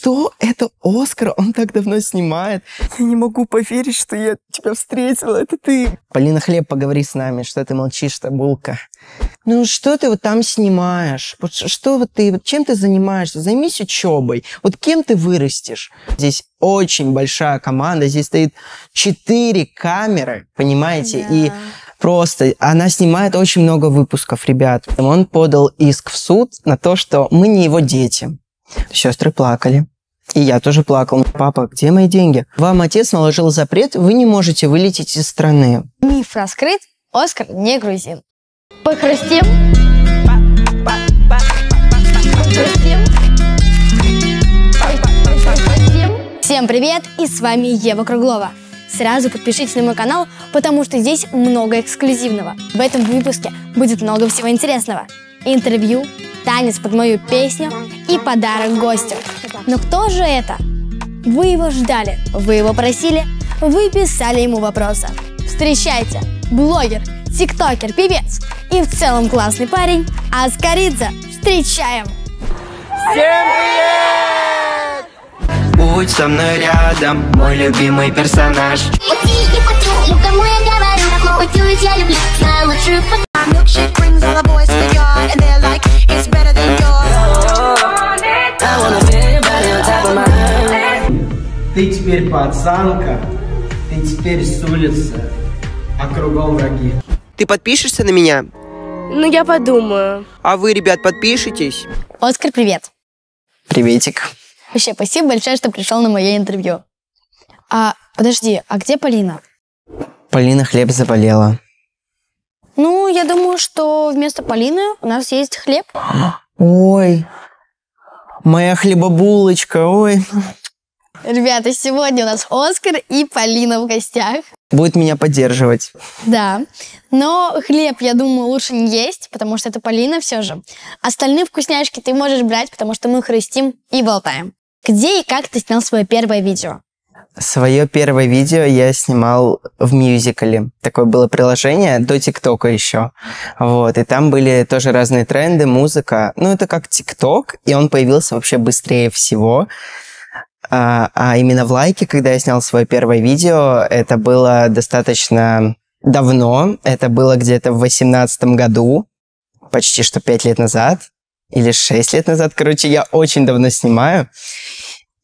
что это Оскар? Он так давно снимает. Я не могу поверить, что я тебя встретила. Это ты. Полина Хлеб, поговори с нами. Что ты молчишь, табулка? Ну, что ты вот там снимаешь? Вот что вот ты, вот чем ты занимаешься? Займись учебой. Вот кем ты вырастешь? Здесь очень большая команда. Здесь стоит четыре камеры, понимаете? Да. И Просто она снимает очень много выпусков, ребят. Он подал иск в суд на то, что мы не его дети. Сестры плакали. И я тоже плакал. Папа, где мои деньги? Вам отец наложил запрет, вы не можете вылететь из страны. Миф раскрыт, Оскар не грузин. Похрустим. Всем привет, и с вами Ева Круглова. Сразу подпишитесь на мой канал, потому что здесь много эксклюзивного. В этом выпуске будет много всего интересного. Интервью, танец под мою песню и подарок гостю. Но кто же это? Вы его ждали, вы его просили, вы писали ему вопросы. Встречайте, блогер, тиктокер, певец и в целом классный парень Аскаридзе. Встречаем! Будь со мной рядом, мой любимый персонаж. Пути и путю, кому я говорю, но путюсь я люблю, знаю лучшую путь. My milkshake brings all the boys to the yard, and they're like, it's better than yours. Ты теперь пацанка, ты теперь с улицы, а кругом враги. Ты подпишешься на меня? Ну, я подумаю. А вы, ребят, подпишитесь? Оскар, привет! Приветик. Вообще, спасибо большое, что пришел на мое интервью. А, подожди, а где Полина? Полина Хлеб заболела. Ну, я думаю, что вместо Полины у нас есть хлеб. Ой, моя хлебобулочка, ой. Ребята, сегодня у нас Оскар и Полина в гостях. Будет меня поддерживать. Да. Но хлеб, я думаю, лучше не есть, потому что это Полина все же. Остальные вкусняшки ты можешь брать, потому что мы хрустим и болтаем. Где и как ты снял свое первое видео? Свое первое видео я снимал в мюзикле. Такое было приложение до ТикТока еще. Вот. И там были тоже разные тренды, музыка. Ну, это как ТикТок, и он появился вообще быстрее всего. А, а именно в лайке, когда я снял свое первое видео, это было достаточно давно. Это было где-то в 2018 году, почти что 5 лет назад. Или 6 лет назад. Короче, я очень давно снимаю.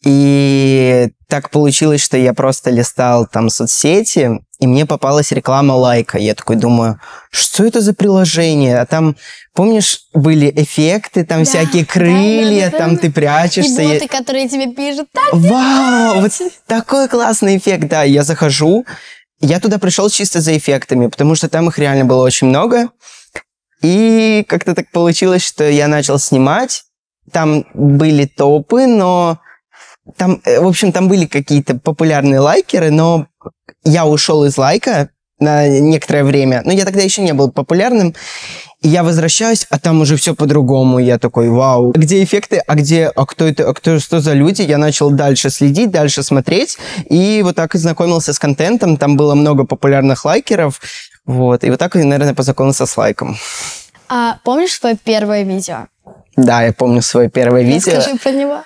И так получилось, что я просто листал там соцсети, и мне попалась реклама лайка. Я такой думаю, что это за приложение? А там, помнишь, были эффекты, там Да, всякие да, крылья, да, да, там да. ты И прячешься. я- боты, которые тебе пишут. Так, Вау, вот такой классный эффект, да. Я захожу, я туда пришел чисто за эффектами, потому что там их реально было очень много. И как-то так получилось, что я начал снимать. Там были топы, но там, э, в общем, там были какие-то популярные лайкеры, но я ушел из лайка на некоторое время. Но я тогда еще не был популярным. И я возвращаюсь, а там уже все по-другому. Я такой, вау. Где эффекты? А где, а кто это, а кто, что за люди? Я начал дальше следить, дальше смотреть. И вот так и знакомился с контентом. Там было много популярных лайкеров. Вот. И вот так, наверное, познакомился с лайком. а помнишь свое первое видео? Да, я помню свое первое видео. Расскажи про него.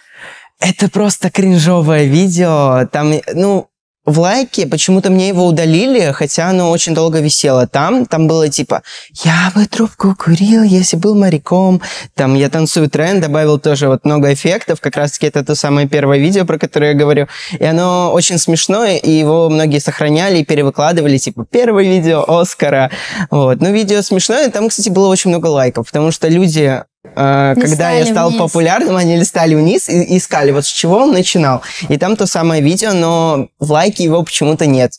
Это просто кринжовое видео. Там, ну, в лайке почему-то мне его удалили, хотя оно очень долго висело там. Там было типа «Я бы трубку курил, если был моряком». Там «Я танцую тренд», добавил тоже вот много эффектов. Как раз-таки это то самое первое видео, про которое я говорю. И оно очень смешное, и его многие сохраняли и перевыкладывали, типа «Первое видео Оскара». Вот. Ну, видео смешное. Там, кстати, было очень много лайков, потому что люди э, когда я стал вниз. популярным, они листали вниз и искали, вот с чего он начинал. И там то самое видео, но в лайке его почему-то нет.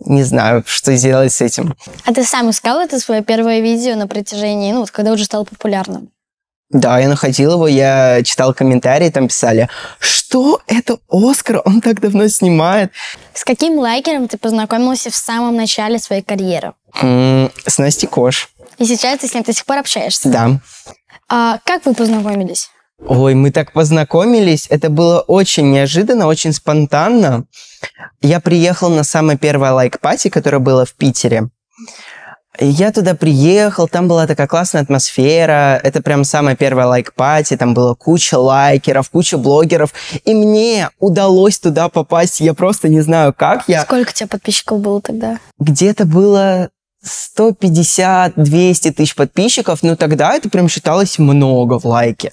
Не знаю, что сделать с этим. А ты сам искал это свое первое видео на протяжении, ну, вот когда уже стал популярным? Да, я находил его, я читал комментарии, там писали, что это Оскар, он так давно снимает. С каким лайкером ты познакомился в самом начале своей карьеры? М, С Настей Кош, И сейчас ты с ним до сих пор общаешься. да. А как вы познакомились? Ой, мы так познакомились. Это было очень неожиданно, очень спонтанно. Я приехал на самое первое like party, которое было в Питере. Я туда приехал, там была такая классная атмосфера, это прям самая первая like party, там было куча лайкеров, куча блогеров, и мне удалось туда попасть, я просто не знаю как, я Сколько у тебя подписчиков было тогда? где-то было 150-200 тысяч подписчиков, но тогда это прям считалось много в лайке.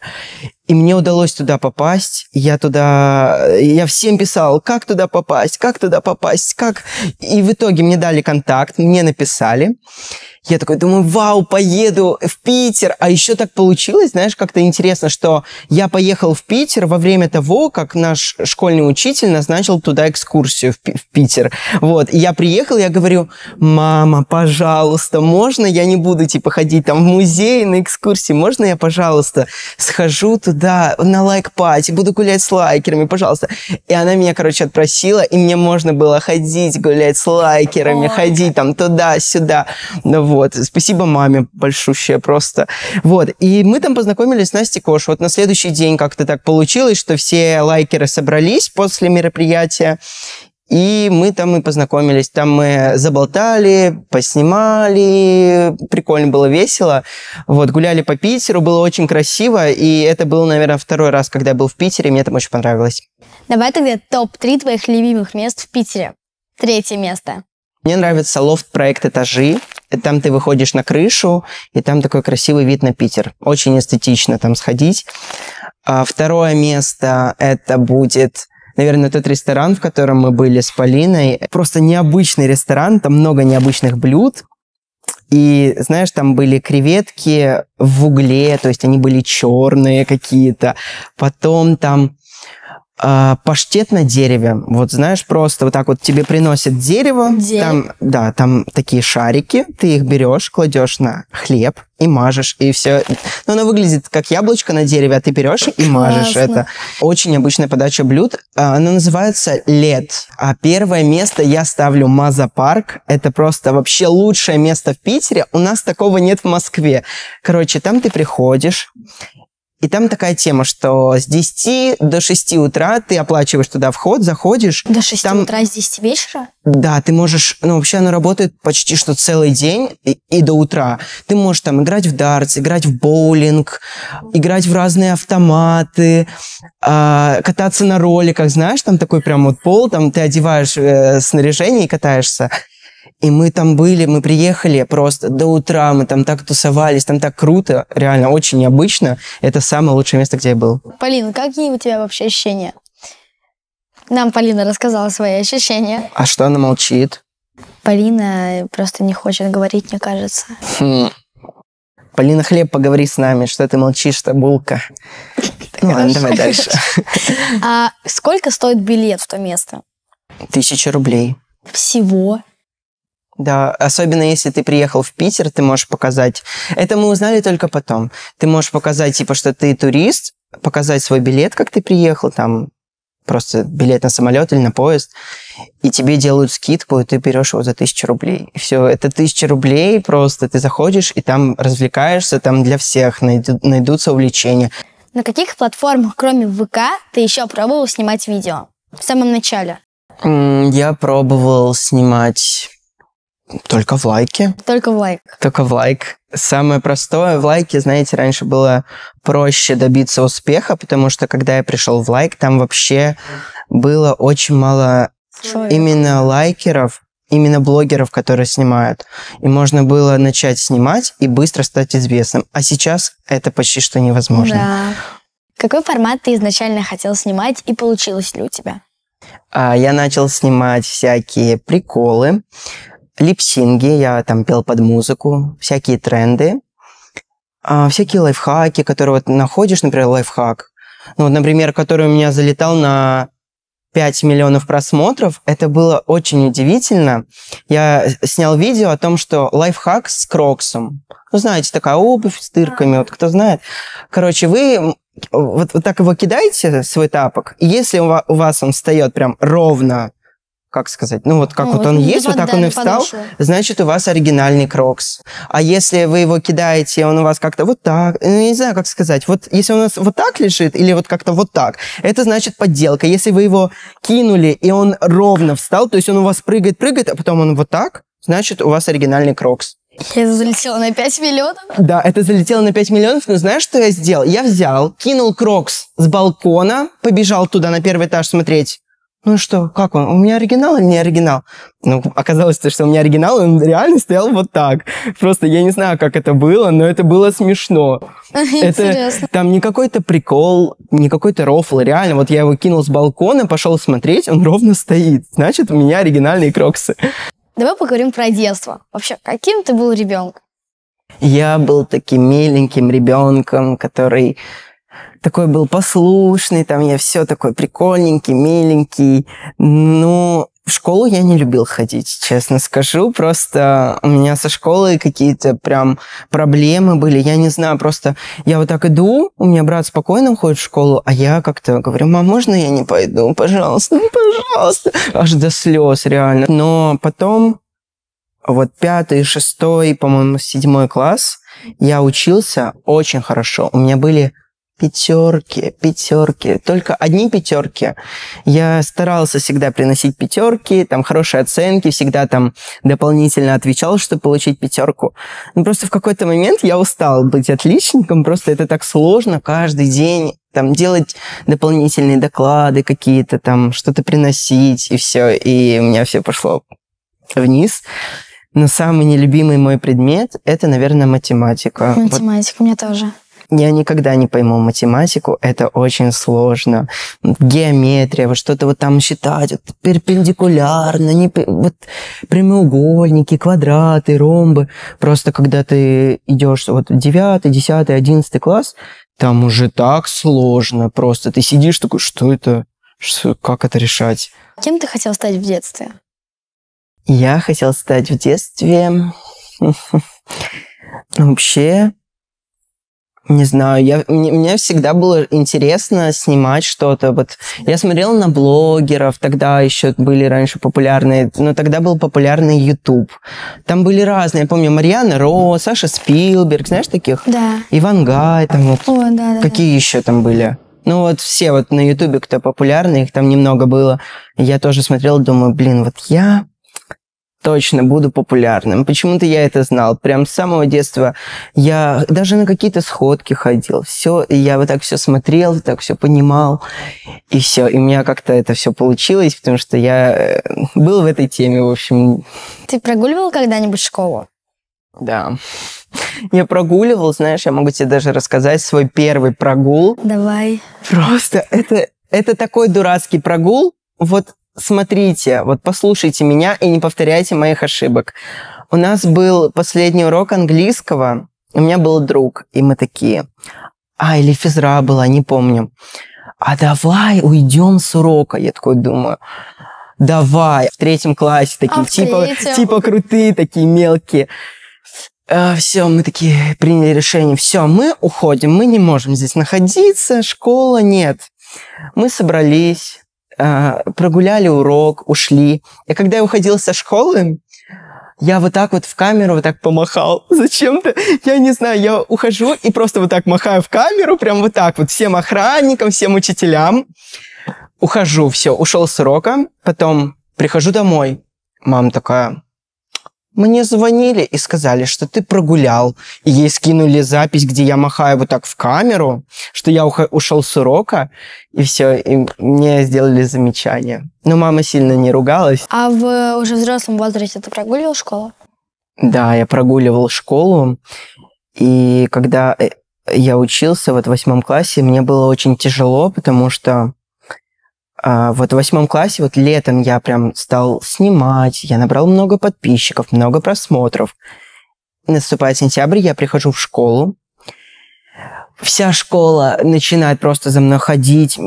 И мне удалось туда попасть. Я туда... Я всем писал, как туда попасть, как туда попасть, как... И в итоге мне дали контакт, мне написали. Я такой думаю, вау, поеду в Питер. А еще так получилось, знаешь, как-то интересно, что я поехал в Питер во время того, как наш школьный учитель назначил туда экскурсию в, Пи- в Питер. Вот, и я приехал, я говорю, мама, пожалуйста, можно я не буду, типа, ходить там в музей на экскурсии? Можно я, пожалуйста, схожу туда на лайк-пати, буду гулять с лайкерами, пожалуйста. И она меня, короче, отпросила, и мне можно было ходить, гулять с лайкерами, Ой. ходить там туда-сюда. Ну вот, спасибо маме большущее просто. Вот, и мы там познакомились с Настей Кош. Вот на следующий день как-то так получилось, что все лайкеры собрались после мероприятия, и мы там и познакомились. Там мы заболтали, поснимали. Прикольно было, весело. Вот, гуляли по Питеру, было очень красиво. И это был, наверное, второй раз, когда я был в Питере. Мне там очень понравилось. Давай тогда топ-3 твоих любимых мест в Питере. Третье место. Мне нравится лофт-проект «Этажи». Там ты выходишь на крышу, и там такой красивый вид на Питер. Очень эстетично там сходить. А второе место это будет, наверное, тот ресторан, в котором мы были с Полиной. Просто необычный ресторан, там много необычных блюд. И, знаешь, там были креветки в угле, то есть они были черные какие-то. Потом там а, паштет на дереве. Вот знаешь, просто вот так вот тебе приносят дерево. Дерево. Там, да, там такие шарики. Ты их берешь, кладешь на хлеб и мажешь, и все. Но оно выглядит как яблочко на дереве, а ты берешь и мажешь Классно. это. Очень обычная подача блюд. А, Оно называется лед. А первое место я ставлю Маза-парк. Это просто вообще лучшее место в Питере. У нас такого нет в Москве. Короче, там ты приходишь, и там такая тема, что с 10 до 6 утра ты оплачиваешь туда вход, заходишь. До 6 Там- утра с 10 вечера? Да, ты можешь, ну, вообще оно работает почти что целый день и, и до утра. Ты можешь там играть в дартс, играть в боулинг, играть в разные автоматы, а, кататься на роликах, знаешь, там такой прям вот пол, там ты одеваешь э, снаряжение и катаешься. И мы там были, мы приехали просто до утра, мы там так тусовались, там так круто, реально очень необычно. Это самое лучшее место, где я был. Полина, какие у тебя вообще ощущения? Нам Полина рассказала свои ощущения. А что она молчит? Полина просто не хочет говорить, мне кажется. Хм. Полина Хлеб, поговори с нами, что ты молчишь, что булка. Ну ладно, давай дальше. А сколько стоит билет в то место? Тысяча рублей. Всего? Да, особенно если ты приехал в Питер, ты можешь показать... Это мы узнали только потом. Ты можешь показать, типа, что ты турист, показать свой билет, как ты приехал, там, просто билет на самолет или на поезд, и тебе делают скидку, и ты берешь его за тысячу рублей. И все, это тысяча рублей просто, ты заходишь, и там развлекаешься, там для всех найду- найдутся увлечения. На каких платформах, кроме ВК, ты еще пробовал снимать видео? В самом начале. Я пробовал снимать только в лайке. Только в лайк. Только в лайк. Самое простое в лайке, знаете, раньше было проще добиться успеха, потому что когда я пришел в лайк, там вообще было очень мало Человек. именно лайкеров, именно блогеров, которые снимают. И можно было начать снимать и быстро стать известным. А сейчас это почти что невозможно. Да. Какой формат ты изначально хотел снимать и получилось ли у тебя? А, я начал снимать всякие приколы, липсинги, я там пел под музыку, всякие тренды, а, всякие лайфхаки, которые вот находишь, например, лайфхак, ну, вот, например, который у меня залетал на 5 миллионов просмотров, это было очень удивительно. Я снял видео о том, что лайфхак с кроксом. Ну, знаете, такая обувь с дырками, вот кто знает. Короче, вы вот, вот так его кидаете, свой тапок, и если у вас он встает прям ровно, как сказать, ну вот как Ну, вот он не есть, вот так он и встал, подошел. значит, у вас оригинальный крокс. А если вы его кидаете, он у вас как-то вот так, ну, я не знаю, как сказать, вот если он у нас вот так лежит или вот как-то вот так, это значит подделка. Если вы его кинули, и он ровно встал, то есть он у вас прыгает, прыгает, а потом он вот так, значит, у вас оригинальный крокс. Я залетела на 5 миллионов. Да, это залетело на 5 миллионов, но знаешь, что я сделал? Я взял, кинул крокс с балкона, побежал туда на первый этаж смотреть. Ну и что, как он? У меня оригинал или не оригинал? Ну, оказалось, что у меня оригинал, он реально стоял вот так. Просто я не знаю, как это было, но это было смешно. Это там не какой-то прикол, не какой-то рофл. Реально, вот я его кинул с балкона, пошел смотреть, он ровно стоит. Значит, у меня оригинальные кроксы. Давай поговорим про детство. Вообще, каким ты был ребенком? Я был таким миленьким ребенком, который такой был послушный, там я все такой прикольненький, миленький. Ну, в школу я не любил ходить, честно скажу. Просто у меня со школой какие-то прям проблемы были. Я не знаю, просто я вот так иду, у меня брат спокойно ходит в школу, а я как-то говорю, мам, можно я не пойду? Пожалуйста, ну, пожалуйста. Аж до слез, реально. Но потом, вот пятый, шестой, по-моему, седьмой класс, я учился очень хорошо. У меня были пятерки, пятерки, только одни пятерки. Я старался всегда приносить пятерки, там хорошие оценки, всегда там дополнительно отвечал, чтобы получить пятерку. Но просто в какой-то момент я устал быть отличником, просто это так сложно каждый день там делать дополнительные доклады какие-то, там что-то приносить, и все, и у меня все пошло вниз. Но самый нелюбимый мой предмет – это, наверное, математика. Вот Математика, у меня тоже. Я никогда не пойму математику, это очень сложно. Геометрия, вот что-то вот там считать, вот перпендикулярно, не, вот прямоугольники, квадраты, ромбы. Просто когда ты идешь вот 9, 10, 11 класс, там уже так сложно просто. Ты сидишь такой, что это? Что, как это решать? Кем ты хотел стать в детстве? Я хотел стать в детстве... Вообще, не знаю, я, мне, мне всегда было интересно снимать что-то. Вот я смотрела на блогеров, тогда еще были раньше популярные, но тогда был популярный YouTube. Там были разные, я помню, Марьяна Ро, Саша Спилберг, знаешь таких? Да. Иван Гай, там вот О, да, да. Какие еще там были? Ну вот все вот на Ютубе, кто популярный, их там немного было. Я тоже смотрел, думаю, блин, вот я точно буду популярным. Почему-то я это знал. Прям с самого детства я даже на какие-то сходки ходил. Все, и я вот так все смотрел, так все понимал. И все. И у меня как-то это все получилось, потому что я э, был в этой теме, в общем, Ты прогуливал когда-нибудь школу? да. Я прогуливал, знаешь, я могу тебе даже рассказать свой первый прогул. Давай. Просто это, это такой дурацкий прогул. Вот смотрите, вот послушайте меня и не повторяйте моих ошибок. У нас был последний урок английского, у меня был друг, и мы такие, а, или физра была, не помню. А давай уйдем с урока, я такой думаю. Давай, в третьем классе такие, А типа, третьем? типа крутые, такие мелкие. все, мы такие приняли решение. Все, мы уходим, мы не можем здесь находиться, школа нет. Мы собрались, прогуляли урок, ушли. И когда я уходил со школы, я вот так вот в камеру вот так помахал. Зачем-то, я не знаю, я ухожу и просто вот так махаю в камеру, прям вот так вот всем охранникам, всем учителям. Ухожу, все, ушел с урока, потом прихожу домой. Мама такая, мне звонили и сказали, что ты прогулял. И ей скинули запись, где я махаю вот так в камеру, что я ушел с урока, и все, и мне сделали замечание. Но мама сильно не ругалась. А в уже взрослом возрасте ты прогуливал школу? Да, я прогуливал школу, и когда э, я учился вот в восьмом классе, мне было очень тяжело, потому что вот в восьмом классе, вот летом я прям стал снимать, я набрал много подписчиков, много просмотров. Наступает сентябрь, я прихожу в школу, вся школа начинает просто за мной ходить,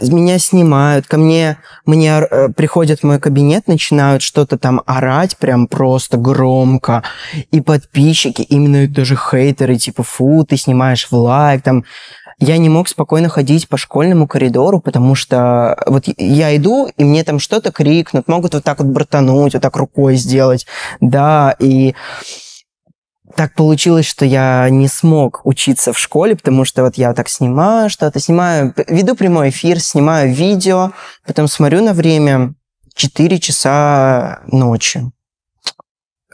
меня снимают, ко мне, мне э, приходят в мой кабинет, начинают что-то там орать прям просто громко, и подписчики, именно даже хейтеры, типа, фу, ты снимаешь в лайк, там, я не мог спокойно ходить по школьному коридору, потому что вот я иду, и мне там что-то крикнут, могут вот так вот братануть, вот так рукой сделать, да, и так получилось, что я не смог учиться в школе, потому что вот я так снимаю что-то, снимаю, веду прямой эфир, снимаю видео, потом смотрю на время 4 часа ночи.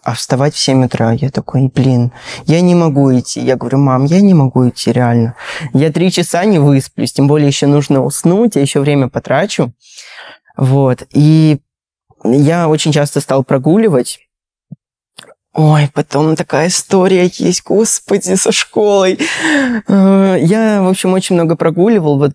А вставать в 7 утра. Я такой, блин, я не могу идти. Я говорю, мам, я не могу идти, реально. Я три часа не высплюсь, тем более еще нужно уснуть, я еще время потрачу. Вот. И я очень часто стал прогуливать. Ой, потом такая история есть, господи, со школой. Э, Я, в общем, очень много прогуливал. Вот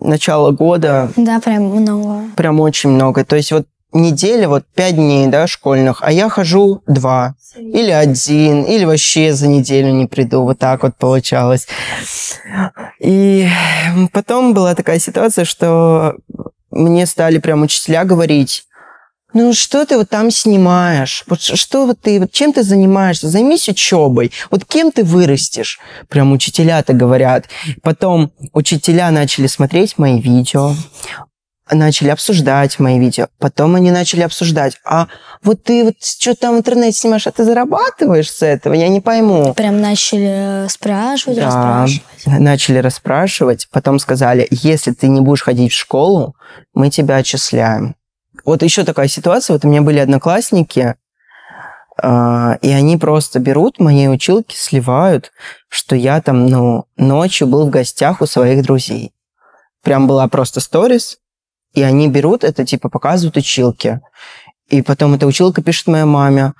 начало года Да, прям много. прям очень много. То есть вот неделя, вот пять дней, да, школьных, а я хожу два. Или один, или вообще за неделю не приду. Вот так вот получалось. И потом была такая ситуация, что мне стали прям учителя говорить, ну что ты вот там снимаешь? Вот что вот ты, вот чем ты занимаешься? Займись учебой. Вот кем ты вырастешь? Прям учителя-то говорят. Потом учителя начали смотреть мои видео, начали обсуждать мои видео. Потом они начали обсуждать, а вот ты вот что там в интернете снимаешь, а ты зарабатываешь с этого? Я не пойму. Прям начали э, спрашивать, Да, расспрашивать. начали расспрашивать, потом сказали, если ты не будешь ходить в школу, мы тебя отчисляем. Вот еще такая ситуация, вот у меня были одноклассники, а, и они просто берут моей училки, сливают, что я там, ну, ночью был в гостях у своих друзей. Прям была просто сторис, и они берут это, типа, показывают училке. И потом эта училка пишет моей маме,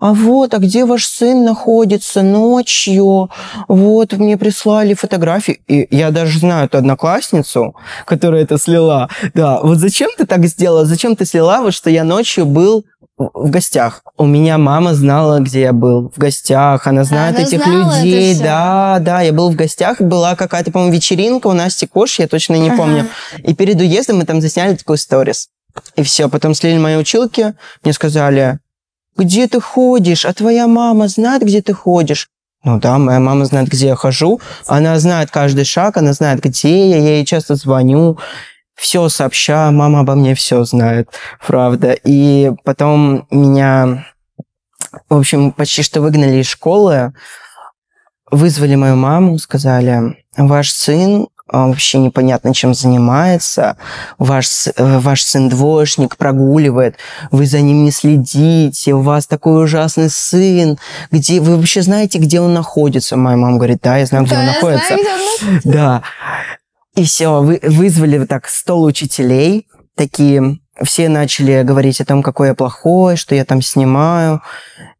а вот, а где ваш сын находится ночью? Вот, мне прислали фотографии. И я даже знаю эту одноклассницу, которая это слила. Да, вот зачем ты так сделала? Зачем ты слила, вот, что я ночью был в гостях. У меня мама знала, где я был. В гостях. Она знает Она этих людей. Да, да, я был в гостях. Была какая-то, по-моему, вечеринка у Насти Кош, я точно не Ага. помню. И перед уездом мы там засняли такой сторис. И все, потом слили мои училки, мне сказали, где ты ходишь, а твоя мама знает, где ты ходишь. Ну да, моя мама знает, где я хожу, она знает каждый шаг, она знает, где я, я ей часто звоню, все сообща, мама обо мне все знает, правда. И потом меня, в общем, почти что выгнали из школы, вызвали мою маму, сказали, ваш сын а, вообще непонятно чем занимается, ваш, ваш сын двоечник прогуливает, вы за ним не следите, у вас такой ужасный сын, где вы вообще знаете, где он находится? Моя мама говорит, да, я знаю, где Да, он я знаю, находится. где он находится. Да. И все, вы, вызвали так стол учителей, такие, все начали говорить о том, какой я плохой, что я там снимаю,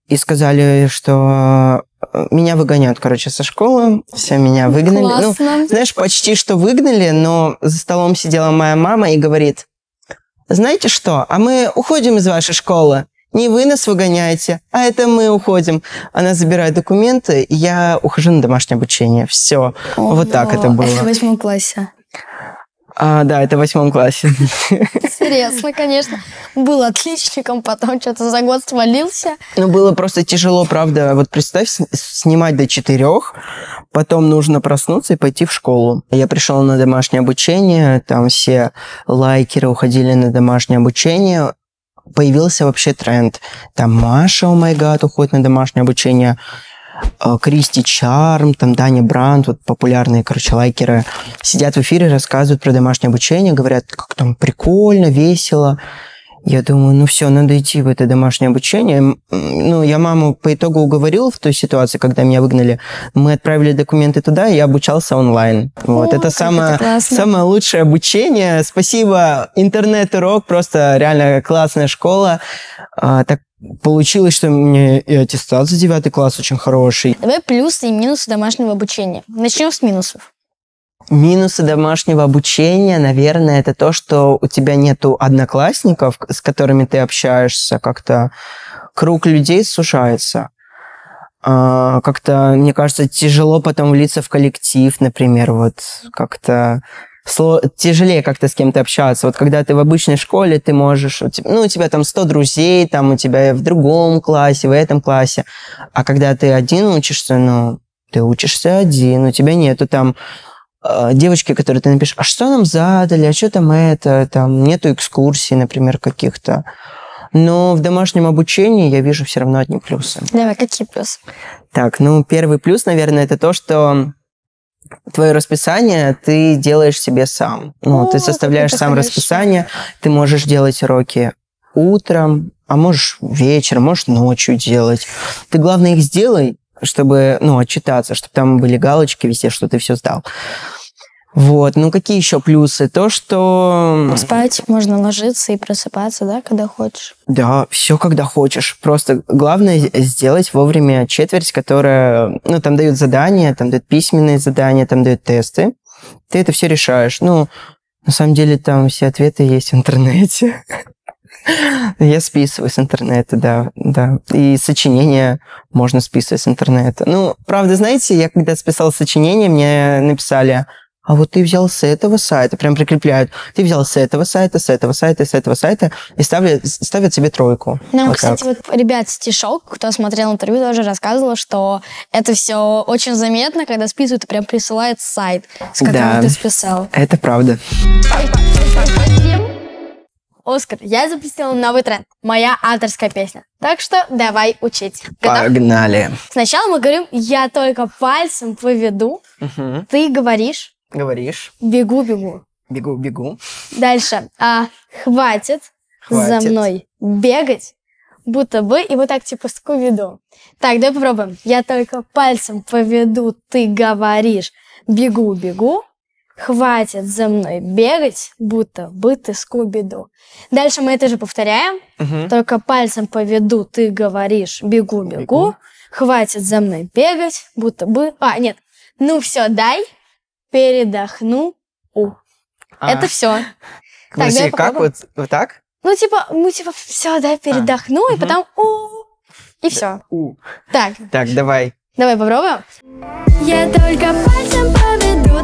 и сказали, что э, меня выгоняют, короче, со школы, все меня выгнали. Ну, Классно. знаешь, почти что выгнали, но за столом сидела моя мама и говорит, знаете что, а мы уходим из вашей школы. Не вы нас выгоняете, а это мы уходим. Она забирает документы, и я ухожу на домашнее обучение. Все. Вот так это О, было. Это в восьмом классе. А, да, это в восьмом классе. Интересно, конечно. Был отличником, потом что-то за год свалился. Ну, было просто тяжело, правда. Вот представь, снимать до четырех, потом нужно проснуться и пойти в школу. Я пришел на домашнее обучение, там все лайкеры уходили на домашнее обучение. Появился вообще тренд. Там Маша, о май гад, уходит на домашнее обучение. э, Кристи Чарм, там Даня Бранд, вот популярные, короче, лайкеры, сидят в эфире, рассказывают про домашнее обучение, говорят, как там прикольно, весело. Я думаю, ну все, надо идти в это домашнее обучение. Ну, я маму по итогу уговорил в той ситуации, когда меня выгнали. Мы отправили документы туда, и я обучался онлайн. Вот, О, это как самое, это самое лучшее обучение. Спасибо, интернет-урок, просто реально классная школа. А, так получилось, что мне и аттестат за девятый класс очень хороший. Давай плюсы и минусы домашнего обучения. Начнем с минусов. Минусы домашнего обучения, наверное, это то, что у тебя нету одноклассников, с которыми ты общаешься, как-то круг людей сужается. А, как-то, мне кажется, тяжело потом влиться в коллектив, например, вот как-то тяжелее как-то с кем-то общаться. Вот когда ты в обычной школе, ты можешь, ну, у тебя там 100 друзей, там у тебя в другом классе, в этом классе. А когда ты один учишься, ну, ты учишься один, у тебя нету там девочки, которые ты напишешь, а что нам задали, а что там это, там нету экскурсий, например, каких-то. Но в домашнем обучении я вижу все равно одни плюсы. Давай, какие плюсы? Так, ну, первый плюс, наверное, это то, что твое расписание ты делаешь себе сам. Ну, О, ты составляешь сам хорошо. расписание, ты можешь делать уроки утром, а можешь вечером, можешь ночью делать. Ты, главное, их сделай, чтобы, ну, отчитаться, чтобы там были галочки везде, что ты все сдал. Вот, ну какие еще плюсы? То, что... Спать можно ложиться и просыпаться, да, когда хочешь. Да, все, когда хочешь. Просто главное сделать вовремя четверть, которая... Ну, там дают задания, там дают письменные задания, там дают тесты. Ты это все решаешь. Ну, на самом деле там все ответы есть в интернете. Я списываю с интернета, да, да. И сочинения можно списывать с интернета. Ну, правда, знаете, я когда списал сочинение, мне написали, а вот ты взял с этого сайта, прям прикрепляют, ты взял с этого сайта, с этого сайта, с этого сайта, и ставят, ставят себе тройку. Нам, Вот кстати, так. вот ребят стишок, кто смотрел интервью, тоже рассказывала, что это все очень заметно, когда списывают и прям присылает сайт, с которого Да. ты списал. Это правда. Оскар, я запустила новый тренд. Моя авторская песня. Так что давай учить. Готов? Погнали. Сначала мы говорим, я только пальцем поведу. Мгм. Ты говоришь, Говоришь. бегу-бегу. Бегу, бегу. Дальше. А, хватит, за Хватит. мной бегать, будто бы, и вот так типа скувиду. Так, давай попробуем. Я только пальцем поведу, ты говоришь, бегу-бегу. Хватит за мной бегать, будто бы ты скубиду. Дальше мы это же повторяем. Мгм. Только пальцем поведу, ты говоришь, бегу-бегу. Бегу. Хватит за мной бегать, будто бы... А, нет. Ну все, дай, передохну. У. А, Это все. смысле, давай как вот, вот так? Ну, типа, ну, типа, все, дай, передохну, и мгм. потом у и все. У. Так, Так, давай. давай попробуем. Я только пальцем поведу,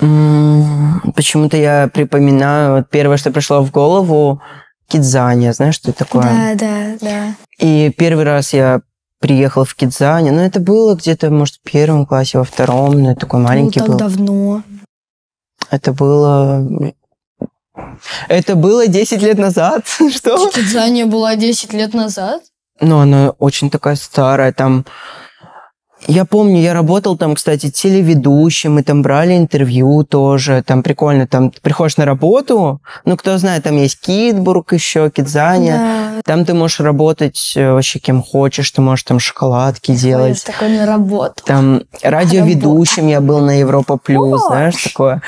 Почему-то я припоминаю, вот первое, что пришло в голову, Кидзания. Знаешь, что это такое? Да, да, да. И первый раз я приехал в Кидзани, ну, это было где-то, может, в первом классе, во втором, ну, я такой маленький ну, так был. давно. Это было... Это было 10 лет назад. Что? Кидзания была 10 лет назад. Ну, она очень такая старая, там... Я помню, я работал там, кстати, телеведущим, мы там брали интервью тоже, там прикольно, там ты приходишь на работу, ну, кто знает, там есть Китбург еще, Кидзания, Да, там ты можешь работать э, вообще кем хочешь, ты можешь там шоколадки ходишь делать, такой на работу. там радиоведущим я был на Европа Плюс, О! знаешь, такое.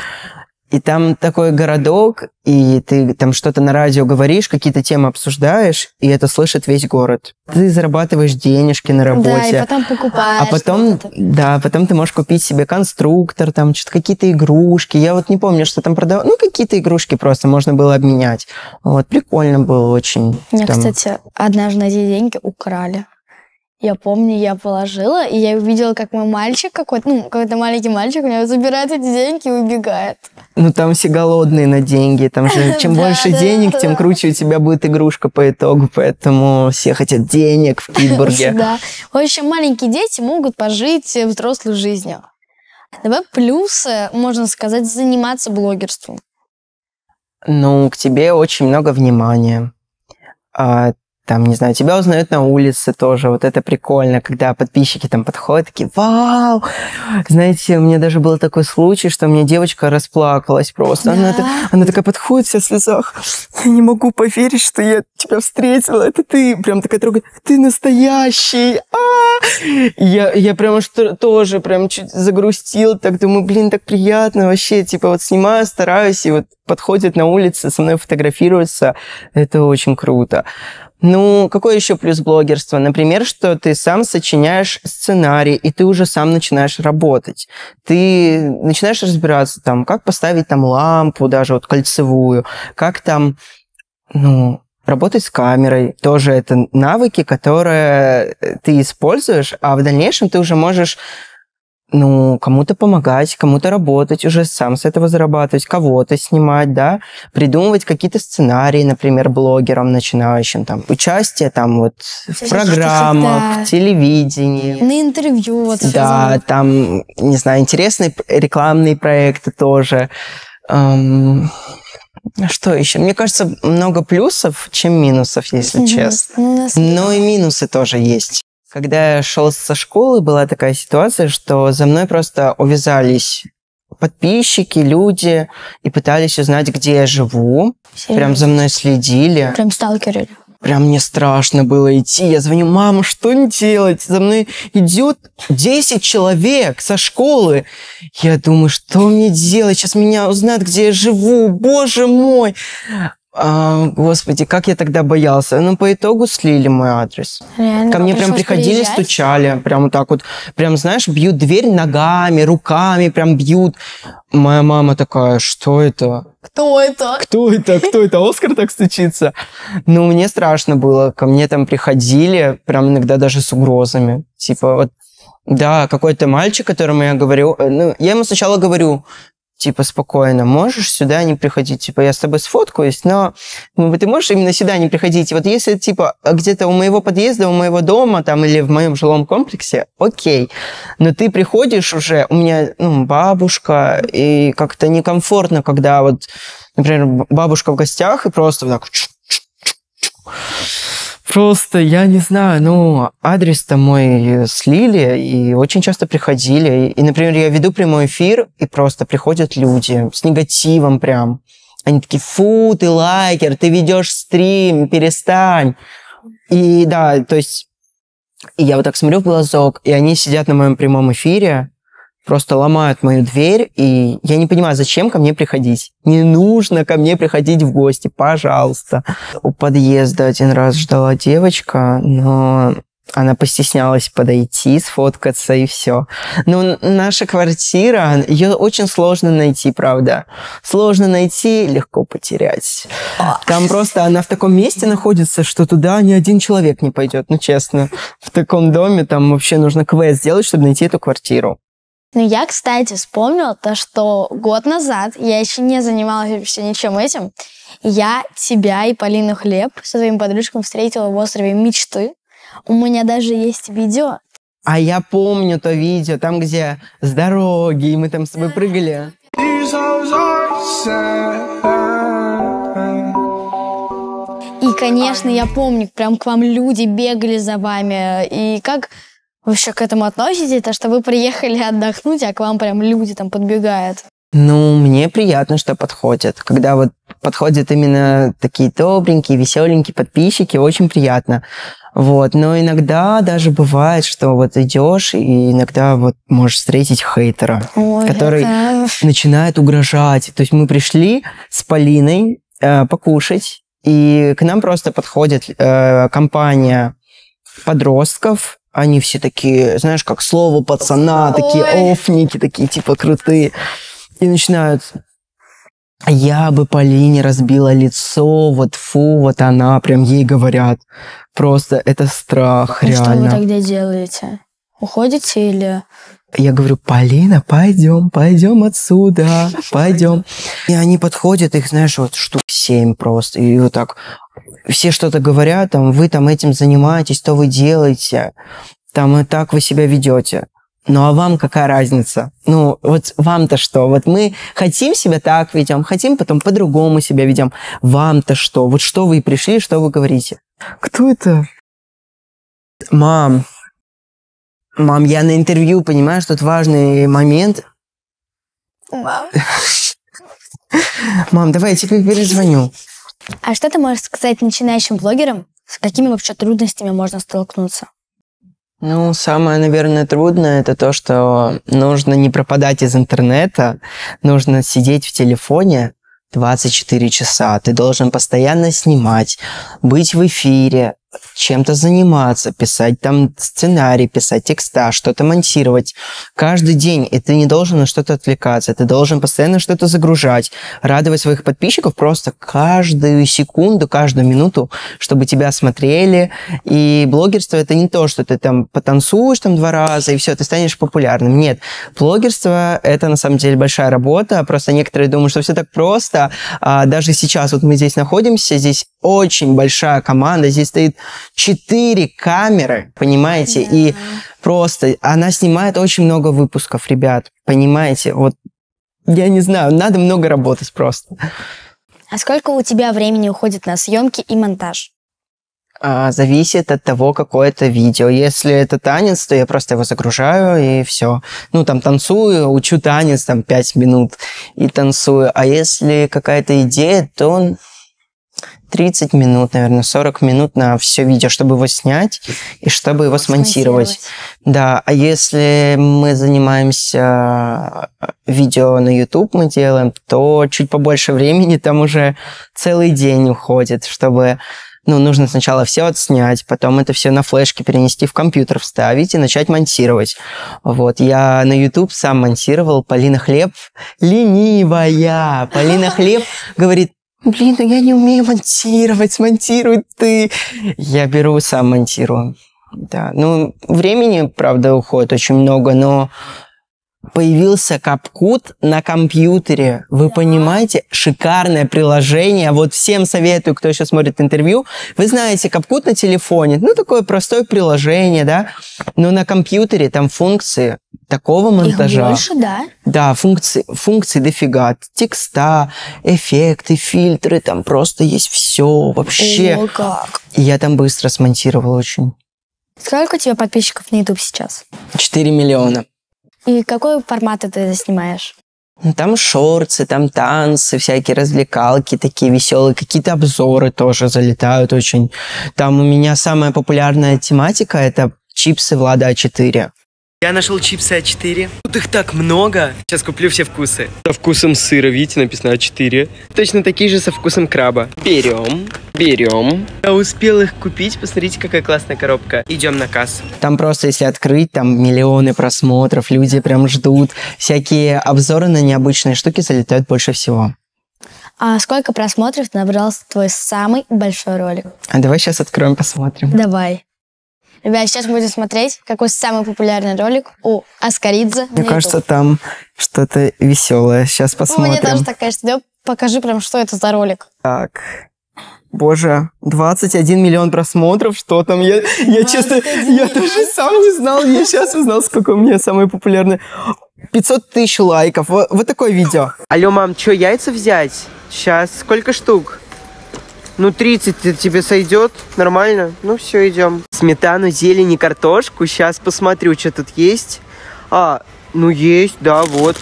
И там такой городок, и ты там что-то на радио говоришь, какие-то темы обсуждаешь, и это слышит весь город. Ты зарабатываешь денежки на работе. Да, и потом покупаешь. А потом, да, потом ты можешь купить себе конструктор, там что-то какие-то игрушки. Я вот не помню, что там продавал. Ну, какие-то игрушки просто можно было обменять. Вот, прикольно было очень. Меня, Там- кстати, однажды на эти деньги украли. Я помню, я положила, и я увидела, как мой мальчик какой-то, ну, какой-то маленький мальчик у меня забирает эти деньги и убегает. Ну, там все голодные на деньги. Там же чем больше денег, тем круче у тебя будет игрушка по итогу. Поэтому все хотят денег в Китбурге. Да. В общем, маленькие дети могут пожить взрослой жизнью. Давай плюсы, можно сказать, заниматься блогерством. Ну, к тебе очень много внимания. А, там, не знаю, тебя узнают на улице тоже. Вот это прикольно, когда подписчики там подходят, такие, вау! Знаете, у меня даже был такой случай, что мне девочка расплакалась просто. Она, Да? так- она такая подходит вся в слезах. Я не могу поверить, что я тебя встретила. Это ты. Прям такая трогает. Ты настоящий. А! И Я, я прям аж то- тоже прям чуть загрустил. Так думаю, блин, так приятно вообще. Типа вот снимаю, стараюсь, и вот подходит на улице, со мной фотографируется. Это очень круто. Ну, какой еще плюс блогерства? Например, что ты сам сочиняешь сценарий, и ты уже сам начинаешь работать. Ты начинаешь разбираться там, как поставить там лампу, даже вот кольцевую, как там, ну, работать с камерой. Тоже это навыки, которые ты используешь, а в дальнейшем ты уже можешь ну, кому-то помогать, кому-то работать, уже сам с этого зарабатывать, кого-то снимать, да, придумывать какие-то сценарии, например, блогерам начинающим, там, участие там вот в Слушай, программах, да. в телевидении. На интервью вот Да, там, не знаю, интересные рекламные проекты тоже. Эм, Что еще? Мне кажется, много плюсов, чем минусов, если Мгм. честно. Ну, Но и минусы тоже есть. Когда я шел со школы, была такая ситуация, что за мной просто увязались подписчики, люди и пытались узнать, где я живу. Прям Серьезно. за мной следили. Прям сталкерили. Прям мне страшно было идти. Я звоню, мама, что мне делать? За мной идет 10 человек со школы. Я думаю, что мне делать? Сейчас меня узнают, где я живу. Боже мой! А, господи, как я тогда боялся. Ну, по итогу слили мой адрес. Реально. Ко мне прям приходили, переезжать? стучали, прям вот так вот, прям, знаешь, бьют дверь ногами, руками, прям бьют. Моя мама такая, что это? Кто это? Кто это? Кто это? Оскар так стучится? Ну, мне страшно было. Ко мне там приходили, прям иногда даже с угрозами. Типа, вот, да, какой-то мальчик, которому я говорю, э, ну, я ему сначала говорю, типа, спокойно, можешь сюда не приходить, типа, я с тобой сфоткаюсь, но ну, ты можешь именно сюда не приходить. Вот если, типа, где-то у моего подъезда, у моего дома, там, или в моем жилом комплексе, окей. Но ты приходишь уже, у меня, ну, бабушка, и как-то некомфортно, когда вот, например, бабушка в гостях, и просто вот так Просто, я не знаю, ну, адрес-то мой слили, и очень часто приходили. И, например, я веду прямой эфир, и просто приходят люди с негативом прям. Они такие, фу, ты лайкер, ты ведешь стрим, перестань. И да, то есть и я вот так смотрю в глазок, и они сидят на моем прямом эфире, просто ломают мою дверь, и я не понимаю, зачем ко мне приходить. Не нужно ко мне приходить в гости, пожалуйста. У подъезда один раз ждала девочка, но она постеснялась подойти, сфоткаться и все. Но наша квартира, ее очень сложно найти, правда. Сложно найти, легко потерять. Там просто она в таком месте находится, что туда ни один человек не пойдет, ну честно. В таком доме там вообще нужно квест сделать, чтобы найти эту квартиру. Ну, я, кстати, вспомнила то, что год назад я еще не занималась вообще ничем этим. Я тебя и Полину Хлеб со своим подружком встретила в острове Мечты. У меня даже есть видео. А я помню то видео, там, где с дороги, и мы там с тобой прыгали. И, конечно, я помню, прям к вам люди бегали за вами. И как вы вообще к этому относитесь? То, что вы приехали отдохнуть, а к вам прям люди там подбегают. Ну, мне приятно, что подходят. Когда вот подходят именно такие добренькие, веселенькие подписчики, очень приятно. Вот, но иногда даже бывает, что вот идешь, и иногда вот можешь встретить хейтера, Ой, который это- начинает угрожать. То есть мы пришли с Полиной э, покушать, и к нам просто подходит э, компания подростков. Они все такие, знаешь, как слово пацана, такие Ой. офники, такие типа крутые. И начинают «А я бы Полине разбила лицо, вот фу, вот она, прям ей говорят. Просто это страх, И что вы реально. тогда делаете? Уходите или... Я говорю, Полина, пойдем, пойдем отсюда, пойдем. И они подходят, их, знаешь, вот штук семь просто. И вот так все что-то говорят, там, вы там этим занимаетесь, что вы делаете, там, и так вы себя ведете. Ну, а вам какая разница? Ну, вот вам-то что? Вот мы хотим себя так ведем, хотим потом по-другому себя ведем. Вам-то что? Вот что вы пришли, что вы говорите? Кто это? Мам, Мам, я на интервью, понимаешь, тут важный момент. Мам, давай я тебе перезвоню. А что ты можешь сказать начинающим блогерам? С какими вообще трудностями можно столкнуться? Ну, самое, наверное, трудное это то, что нужно не пропадать из интернета, нужно сидеть в телефоне 24 часа. Ты должен постоянно снимать, быть в эфире, чем-то заниматься, писать там сценарий, писать текста, что-то монтировать. Каждый день, и ты не должен на что-то отвлекаться, ты должен постоянно что-то загружать, радовать своих подписчиков просто каждую секунду, каждую минуту, чтобы тебя смотрели, и блогерство это не то, что ты там потанцуешь там два раза, и все, ты станешь популярным. Нет, блогерство это на самом деле большая работа, просто некоторые думают, что все так просто, а даже сейчас вот мы здесь находимся, здесь очень большая команда, здесь стоит четыре камеры, понимаете, и просто она снимает очень много выпусков, ребят, понимаете, вот я не знаю, надо много работать просто. А сколько у тебя времени уходит на съемки и монтаж? А, зависит от того, какое это видео. Если это танец, то я просто его загружаю и все. Ну, там танцую, учу танец, там 5 минут и танцую. А если какая-то идея, то он 30 минут, наверное, 40 минут на все видео, чтобы его снять и чтобы его смонтировать. Да, а если мы занимаемся э, видео на YouTube, мы делаем, то чуть побольше времени, там уже целый день уходит, чтобы ну, нужно сначала все отснять, потом это все на флешке перенести в компьютер, вставить и начать монтировать. Вот, я на YouTube сам монтировал, Полина Хлеб, ленивая, Полина Хлеб говорит, блин, ну я не умею монтировать, смонтируй ты. Я беру, сам монтирую. Да, ну, времени, правда, уходит очень много, но появился Капкут на компьютере. Вы понимаете? Шикарное приложение. Вот всем советую, кто еще смотрит интервью. Вы знаете, Капкут на телефоне. Ну, такое простое приложение, да? Но на компьютере там функции такого монтажа. Их больше, да? Да, функции, функции дофига. Текста, эффекты, фильтры, там просто есть все вообще. О, как. И я там быстро смонтировал очень. Сколько у тебя подписчиков на YouTube сейчас? 4 миллиона. И какой формат ты снимаешь? Ну, Там шорты, там танцы, всякие развлекалки такие веселые, какие-то обзоры тоже залетают очень. Там у меня самая популярная тематика – это чипсы Влада А4. Я нашел чипсы А4. Тут их так много. Сейчас куплю все вкусы. Со вкусом сыра, видите, написано А4. Точно такие же со вкусом краба. Берем, берем. Я успел их купить. Посмотрите, какая классная коробка. Идем на кассу. Там просто, если открыть, там миллионы просмотров, люди прям ждут. Всякие обзоры на необычные штуки залетают больше всего. А сколько просмотров набрал твой самый большой ролик? А давай сейчас откроем, посмотрим. Давай. Ребят, сейчас будем смотреть, какой самый популярный ролик у Аскаридзе. Мне кажется, там что-то веселое. Сейчас Мне посмотрим. тоже так кажется. Давай покажи прям, что это за ролик. Так. Боже, 21 миллион просмотров, что там? Я, я честно, я даже сам не знал, я сейчас узнал, сколько у меня самое популярное. 500 тысяч лайков, вот, вот такое видео. Алло, мам, что, яйца взять? Сейчас. Сколько штук? Ну, 30 т- тебе сойдет? Нормально? Ну, все, идем. Сметану, зелень и картошку. Сейчас посмотрю, что тут есть. А, ну есть, да, вот.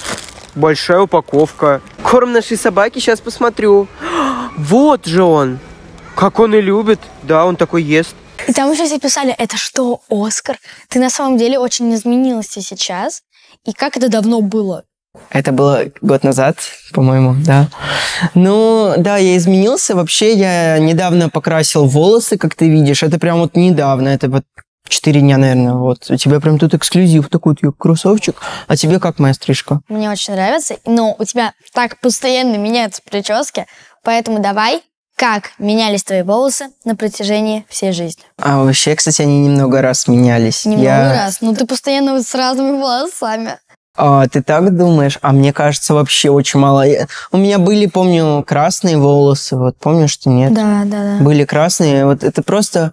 Большая упаковка. Корм нашей собаки, сейчас посмотрю. Вот же он. Как он и любит. Да, он такой ест. И там еще все писали, это что, Оскар? Ты на самом деле очень изменился сейчас. И как это давно было? Это было год назад, по-моему, да. Ну, да, я изменился. Вообще, я недавно покрасил волосы, как ты видишь. Это прям вот недавно, это вот 4 дня, наверное. Вот. У тебя прям тут эксклюзив такой, вот, кроссовчик. А тебе как моя стрижка? Мне очень нравится. Но у тебя так постоянно меняются прически. Поэтому давай, как менялись твои волосы на протяжении всей жизни? А вообще, кстати, они немного раз менялись. Немного Я- раз. Ну ты постоянно вот с разными волосами. А, ты так думаешь? А мне кажется, вообще очень мало. Я- У меня были, помню, красные волосы. Вот помню, что нет? Да, да, да. Были красные. Вот это просто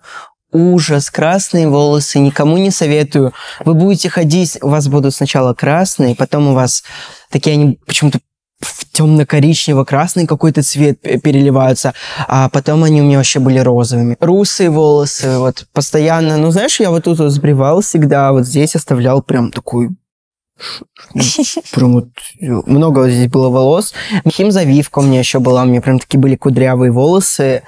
ужас. Красные волосы. Никому не советую. Вы будете ходить, у вас будут сначала красные, потом у вас такие они почему-то в темно-коричнево-красный какой-то цвет переливаются, а потом они у меня вообще были розовыми. Русые волосы, вот постоянно, ну знаешь, я вот тут вот сбривал всегда, вот здесь оставлял прям такой Прям вот э, много здесь было волос. Химзавивка у меня еще была, у меня прям такие были кудрявые волосы.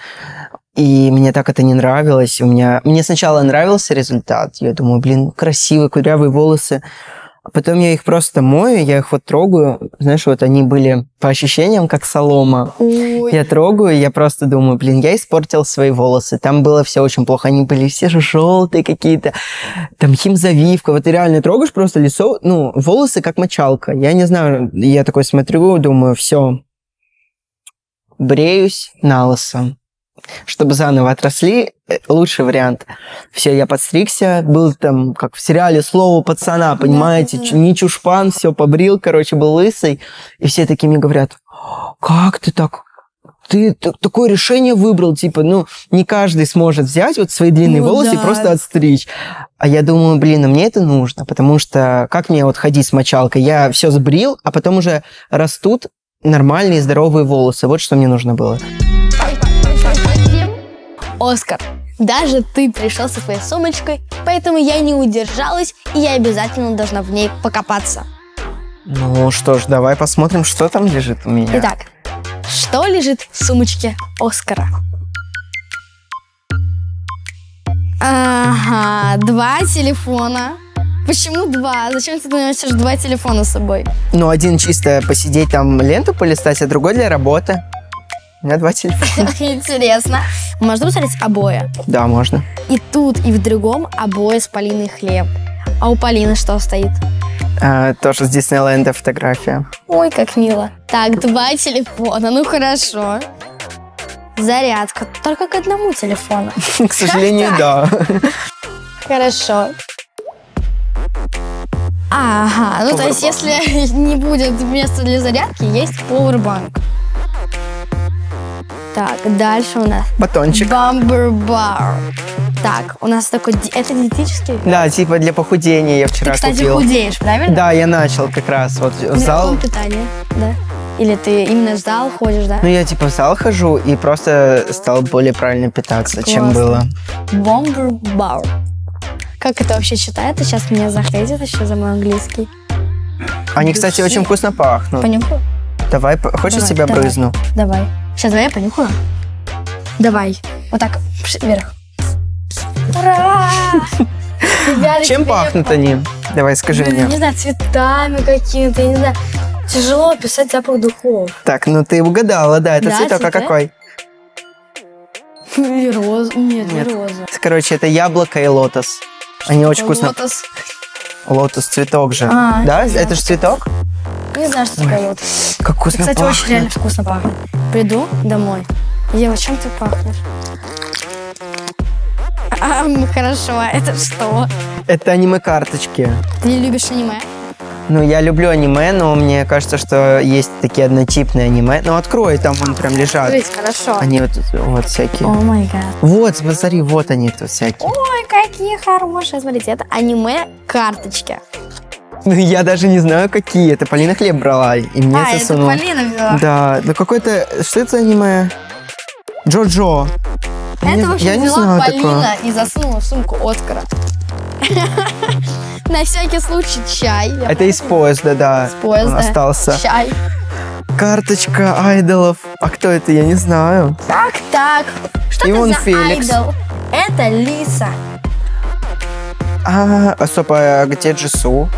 И мне так это не нравилось. У меня... Мне сначала нравился результат. Я думаю, блин, красивые кудрявые волосы. А потом я их просто мою, я их вот трогаю. Знаешь, вот они были по ощущениям как солома. Ой. Я трогаю, я просто думаю, блин, я испортил свои волосы. Там было все очень плохо. Они были все же желтые какие-то. Там химзавивка. Вот ты реально трогаешь просто лицо, ну, волосы как мочалка. Я не знаю, я такой смотрю, думаю, все. Бреюсь на лысо. Чтобы заново отросли, э, лучший вариант. Все, я подстригся, был там, как в сериале «Слово пацана», понимаете. Ч- не чушпан, все побрил, короче, был лысый. И все такие мне говорят, как ты так ты такое решение выбрал, типа, ну, не каждый сможет взять вот свои длинные Ну волосы и да. просто отстричь. А я думаю, блин, а мне это нужно, потому что как мне вот ходить с мочалкой? Я все сбрил, а потом уже растут нормальные здоровые волосы. Вот что мне нужно было. Оскар, даже ты пришел со своей сумочкой, поэтому я не удержалась, и я обязательно должна в ней покопаться. Ну что ж, давай посмотрим, что там лежит у меня. Итак, что лежит в сумочке Оскара? Ага, два телефона. Почему два? Зачем ты носишь два телефона с собой? Ну, один чисто посидеть там ленту полистать, а другой для работы. У меня два телефона. Интересно. Можно посмотреть обои? Да, можно. И тут, и в другом обои с Полиной хлеб. А у Полины что стоит? А, тоже с Диснейленда фотография. Ой, как мило. Так, два телефона, ну хорошо. Зарядка, только к одному телефону. К сожалению, да. Хорошо. Ага, ну то есть если не будет места для зарядки, есть powerbank. Так, дальше у нас Батончик. Bar. Так, у нас такой... Это диетический? Да, типа для похудения я вчера Ты, кстати, купил. худеешь, правильно? Да, я начал как раз вот в зал. каком питании, да? Или ты именно в зал ходишь, да? Ну, я типа в зал хожу и просто стал более правильно питаться, чем Классно. было. Bomber Bar. Как это вообще читается? Сейчас меня захейтят еще за мой английский. Они, кстати, очень вкусно пахнут. Понюхаю? Давай, хочешь Давай, себя давай. брызну? Давай. Сейчас давай я понюхаю. Давай. Вот так. Вверх. Ура! Ребята, Чем пахнут они? Давай, скажи Блин, Не мне. знаю, цветами какими-то, я не знаю. Тяжело описать запах духов. Так, ну ты угадала, да, это Да, цветок, а какой? И роза. Нет, Нет. не роза. Короче, это яблоко и лотос. Они очень вкусно. Лотос. Лотос цветок же. А, да, не это же цветок? Не знаю, что такое лотос. Как вкусно Кстати, пахнет. очень реально вкусно пахнет. Приду домой. Ева, чем ты пахнешь? А, хорошо, это что? Это аниме-карточки. Ты не любишь аниме? Ну, я люблю аниме, но мне кажется, что есть такие однотипные аниме. Ну, открой, там вон прям лежат. Смотрите, хорошо. Они вот, вот всякие. О май гад. Вот, смотри, вот они тут всякие. Ой, какие хорошие. Смотрите, это аниме-карточки. Ну, я даже не знаю, какие. Это Полина хлеб брала, и мне а, это это. Полина взяла. Да, ну какой-то... Что это за аниме? Джо-Джо. Это, не- в общем, я не взяла Полина и засунула в сумку Оскара. На всякий случай чай. Это из поезда, да. С поезда. Остался. Чай. Карточка айдолов. А кто это, я не знаю. Так, так. Что И это за Феликс. айдол? Это Лиса. А, а стоп, а где Джису?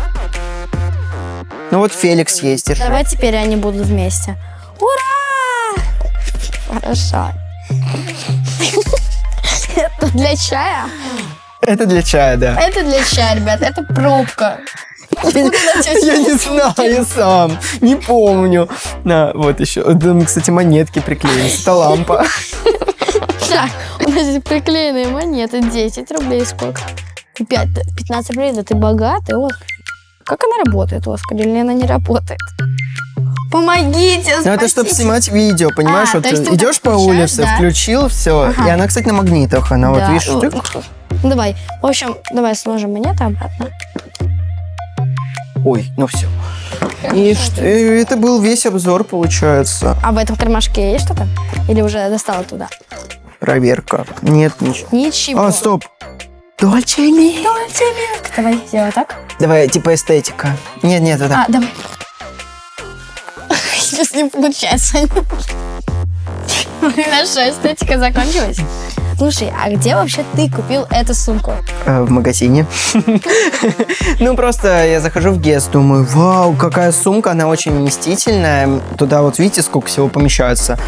Ну вот Феликс есть, держи. Давай теперь они будут вместе. Ура! Хорошо. Это для чая? Это для чая, да. Это для чая, ребят. Это пробка. Я не знаю сам, не помню. На, вот еще. Кстати, монетки приклеились. Это лампа. Так, у нас здесь приклеенные монеты. 10 рублей сколько? 5, 15 рублей, да ты богатый, Оскар. Как она работает, Оскар, или она не работает? Помогите, Ну, это чтобы спасите. снимать видео, понимаешь? А, вот ты идешь по улице, да? включил, все. Ага. И она, кстати, на магнитах. Она вот, Да. видишь, Ну, штык. ну, Давай. В общем, давай сложим монеты обратно. Ой, ну все. И что- и это был весь обзор, получается. А в этом кармашке есть что-то? Или уже достала туда? Проверка. Нет, ничего. Ничего. А, стоп. Дольче. Дольче. Давай, сделай так. Давай, типа эстетика. Нет, нет, это. А, давай. Сейчас не получается. Хорошо, эстетика закончилась. Слушай, а где вообще ты купил эту сумку? Э, В магазине. Ну, просто я захожу в ГЕС, думаю, вау, какая сумка, она очень вместительная. Туда вот видите, сколько всего помещается.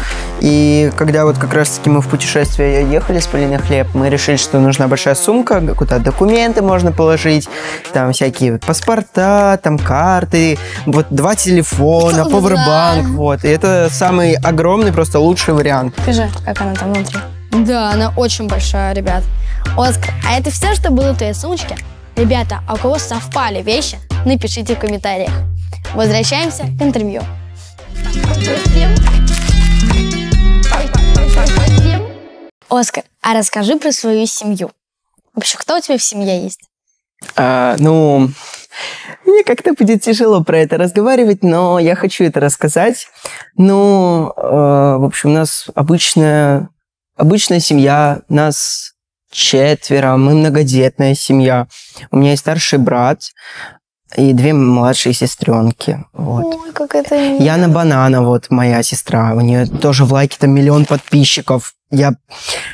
И когда вот как раз-таки мы в путешествие ехали с Полиной Хлеб, мы решили, что нужна большая сумка, куда документы можно положить, там всякие паспорта, там карты, вот два телефона, повербанк, вот. И это самый огромный, просто лучший вариант. Покажи, как она там внутри. Да, она очень большая, ребят. Оскар, а это все, что было в твоей сумочке? Ребята, а у кого совпали вещи, напишите в комментариях. Возвращаемся к интервью. Оскар, а расскажи про свою семью. Вообще, кто у тебя в семье есть? А, ну, мне как-то будет тяжело про это разговаривать, но я хочу это рассказать. Ну, э, в общем, у нас обычная, обычная семья, нас четверо, мы многодетная семья. У меня есть старший брат и две младшие сестренки. Вот. Ой, как это мило. Яна Банана, вот моя сестра, у нее тоже в лайке там миллион подписчиков. Я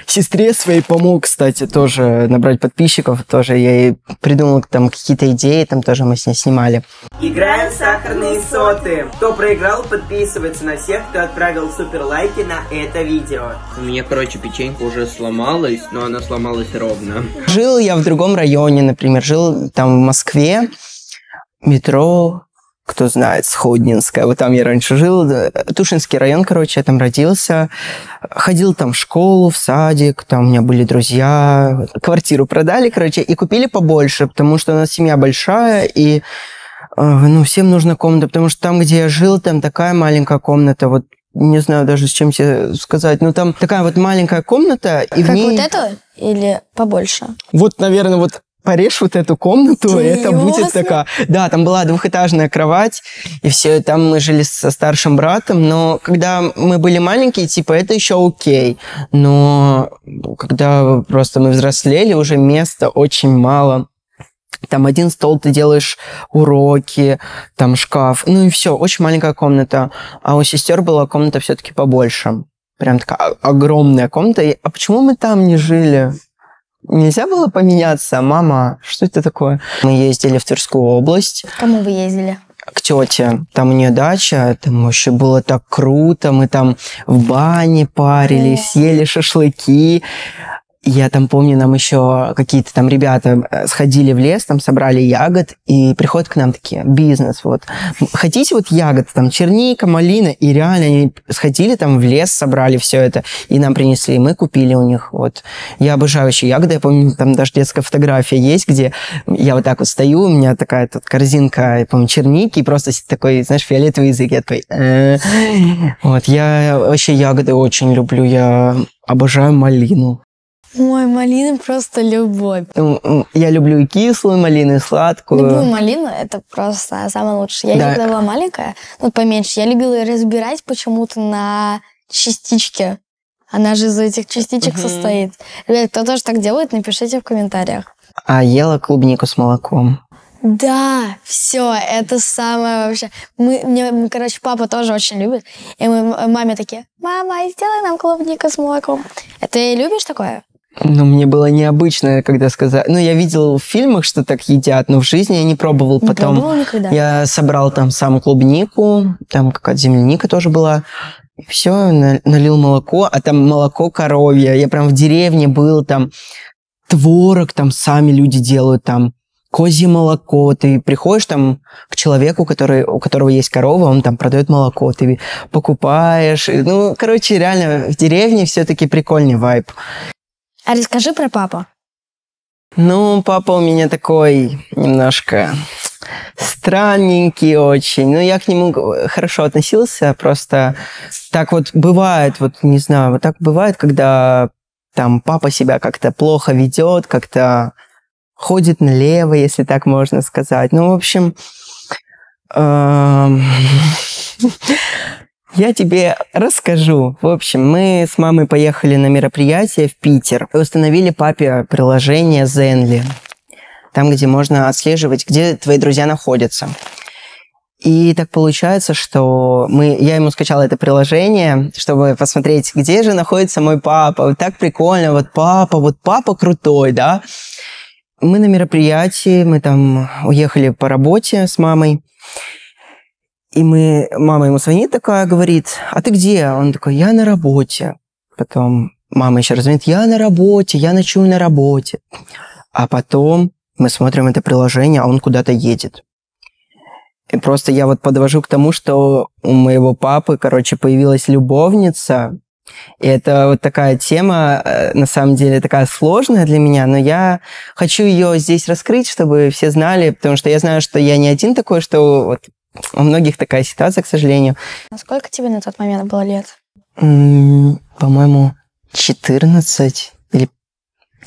сестре своей помог, кстати, тоже набрать подписчиков, тоже я ей придумал там какие-то идеи, там тоже мы с ней снимали. Играем в сахарные соты. Кто проиграл, подписывается на всех, кто отправил супер лайки на это видео. У меня, короче, печенька уже сломалась, но она сломалась ровно. Жил я в другом районе, например, жил там в Москве, метро, кто знает, Сходнинская, вот там я раньше жил, Тушинский район, короче, я там родился, ходил там в школу, в садик, там у меня были друзья, квартиру продали, короче, и купили побольше, потому что у нас семья большая, и э, ну, всем нужна комната, потому что там, где я жил, там такая маленькая комната, вот не знаю даже с чем тебе сказать, ну там такая вот маленькая комната, и в Как ней... вот эту или побольше? Вот, наверное, вот порежь вот эту комнату, и это будет Серьезно? такая... Да, там была двухэтажная кровать, и все, там мы жили со старшим братом, но когда мы были маленькие, типа, это еще окей. Но когда просто мы взрослели, уже места очень мало. Там один стол ты делаешь уроки, там шкаф, ну и все, очень маленькая комната. А у сестер была комната все-таки побольше. Прям такая огромная комната. А почему мы там не жили? Нельзя было поменяться, мама? Что это такое? Мы ездили в Тверскую область К Кому вы ездили? к тете. Там у нее дача, там вообще было так круто. Мы там в бане парились, съели шашлыки. Я там помню, нам еще какие-то там ребята э, сходили в лес, там собрали ягод, и приходят к нам такие, бизнес, вот. Хотите вот ягод, там черника, малина, и реально они сходили там в лес, собрали все это, и нам принесли, и мы купили у них, вот. Я обожаю еще ягоды, я помню, там даже детская фотография есть, где я вот так вот стою, у меня такая тут корзинка, я помню, черники, и просто такой, знаешь, фиолетовый язык, я такой... Вот, я вообще ягоды очень люблю, я обожаю малину. Ой, малина просто любовь. Я люблю и кислую малину, и сладкую. Любую малину это просто самое лучшее. Я Да. когда была маленькая, ну поменьше, я любила её разбирать почему-то на частички. Она же из этих частичек Мгм. состоит. Ребят, кто тоже так делает, напишите в комментариях. А ела клубнику с молоком. Да, все, это самое вообще. Мы, мне, короче, папа тоже очень любит. И мы маме такие, мама, сделай нам клубнику с молоком. Это любишь такое? Ну, мне было необычно, когда сказать. Ну, я видел в фильмах, что так едят, но в жизни я не пробовал. Не Потом пробовал никогда? я собрал там сам клубнику, там какая-то земляника тоже была. И все, налил молоко, а там молоко коровье. Я прям в деревне был, там творог там сами люди делают, там козье молоко. Ты приходишь там к человеку, который, у которого есть корова, он там продает молоко, ты покупаешь. Ну, короче, реально в деревне все-таки прикольный вайб. А расскажи про папу. Ну, папа у меня такой немножко странненький очень. Ну, я к нему хорошо относился, просто так вот бывает, вот не знаю, вот так бывает, когда там папа себя как-то плохо ведет, как-то ходит налево, если так можно сказать. Ну, в общем, эм, я тебе расскажу. В общем, мы с мамой поехали на мероприятие в Питер и установили папе приложение Zenly. Там, где можно отслеживать, где твои друзья находятся. И так получается, что мы, я ему скачала это приложение, чтобы посмотреть, где же находится мой папа. Вот так прикольно, вот папа, вот папа крутой, да. Мы на мероприятии, мы там уехали по работе с мамой. И мы, мама ему звонит такая, говорит, а ты где? Он такой, я на работе. Потом мама еще раз звонит, я на работе, я ночую на работе. А потом мы смотрим это приложение, а он куда-то едет. И просто я вот подвожу к тому, что у моего папы, короче, появилась любовница. И это вот такая тема, э, на самом деле, такая сложная для меня, но я хочу ее здесь раскрыть, чтобы все знали, потому что я знаю, что я не один такой, что вот у многих такая ситуация, к сожалению. А Сколько тебе на тот момент было лет? По-моему, 14 или,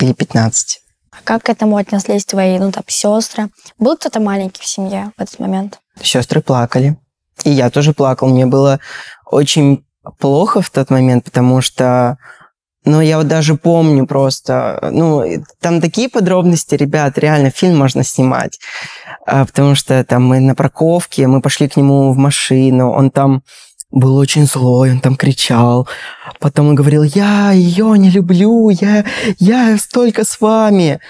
или 15. А как к этому отнеслись твои, ну, там, сестры? Был кто-то маленький в семье в этот момент? Сестры плакали. И я тоже плакал. Мне было очень плохо в тот момент, потому что, ну, я вот даже помню просто, ну, там такие подробности, ребят, реально фильм можно снимать. А, потому что там мы на парковке, мы пошли к нему в машину, он там был очень злой, он там кричал. Потом он говорил, я ее не люблю, я, я столько с вами.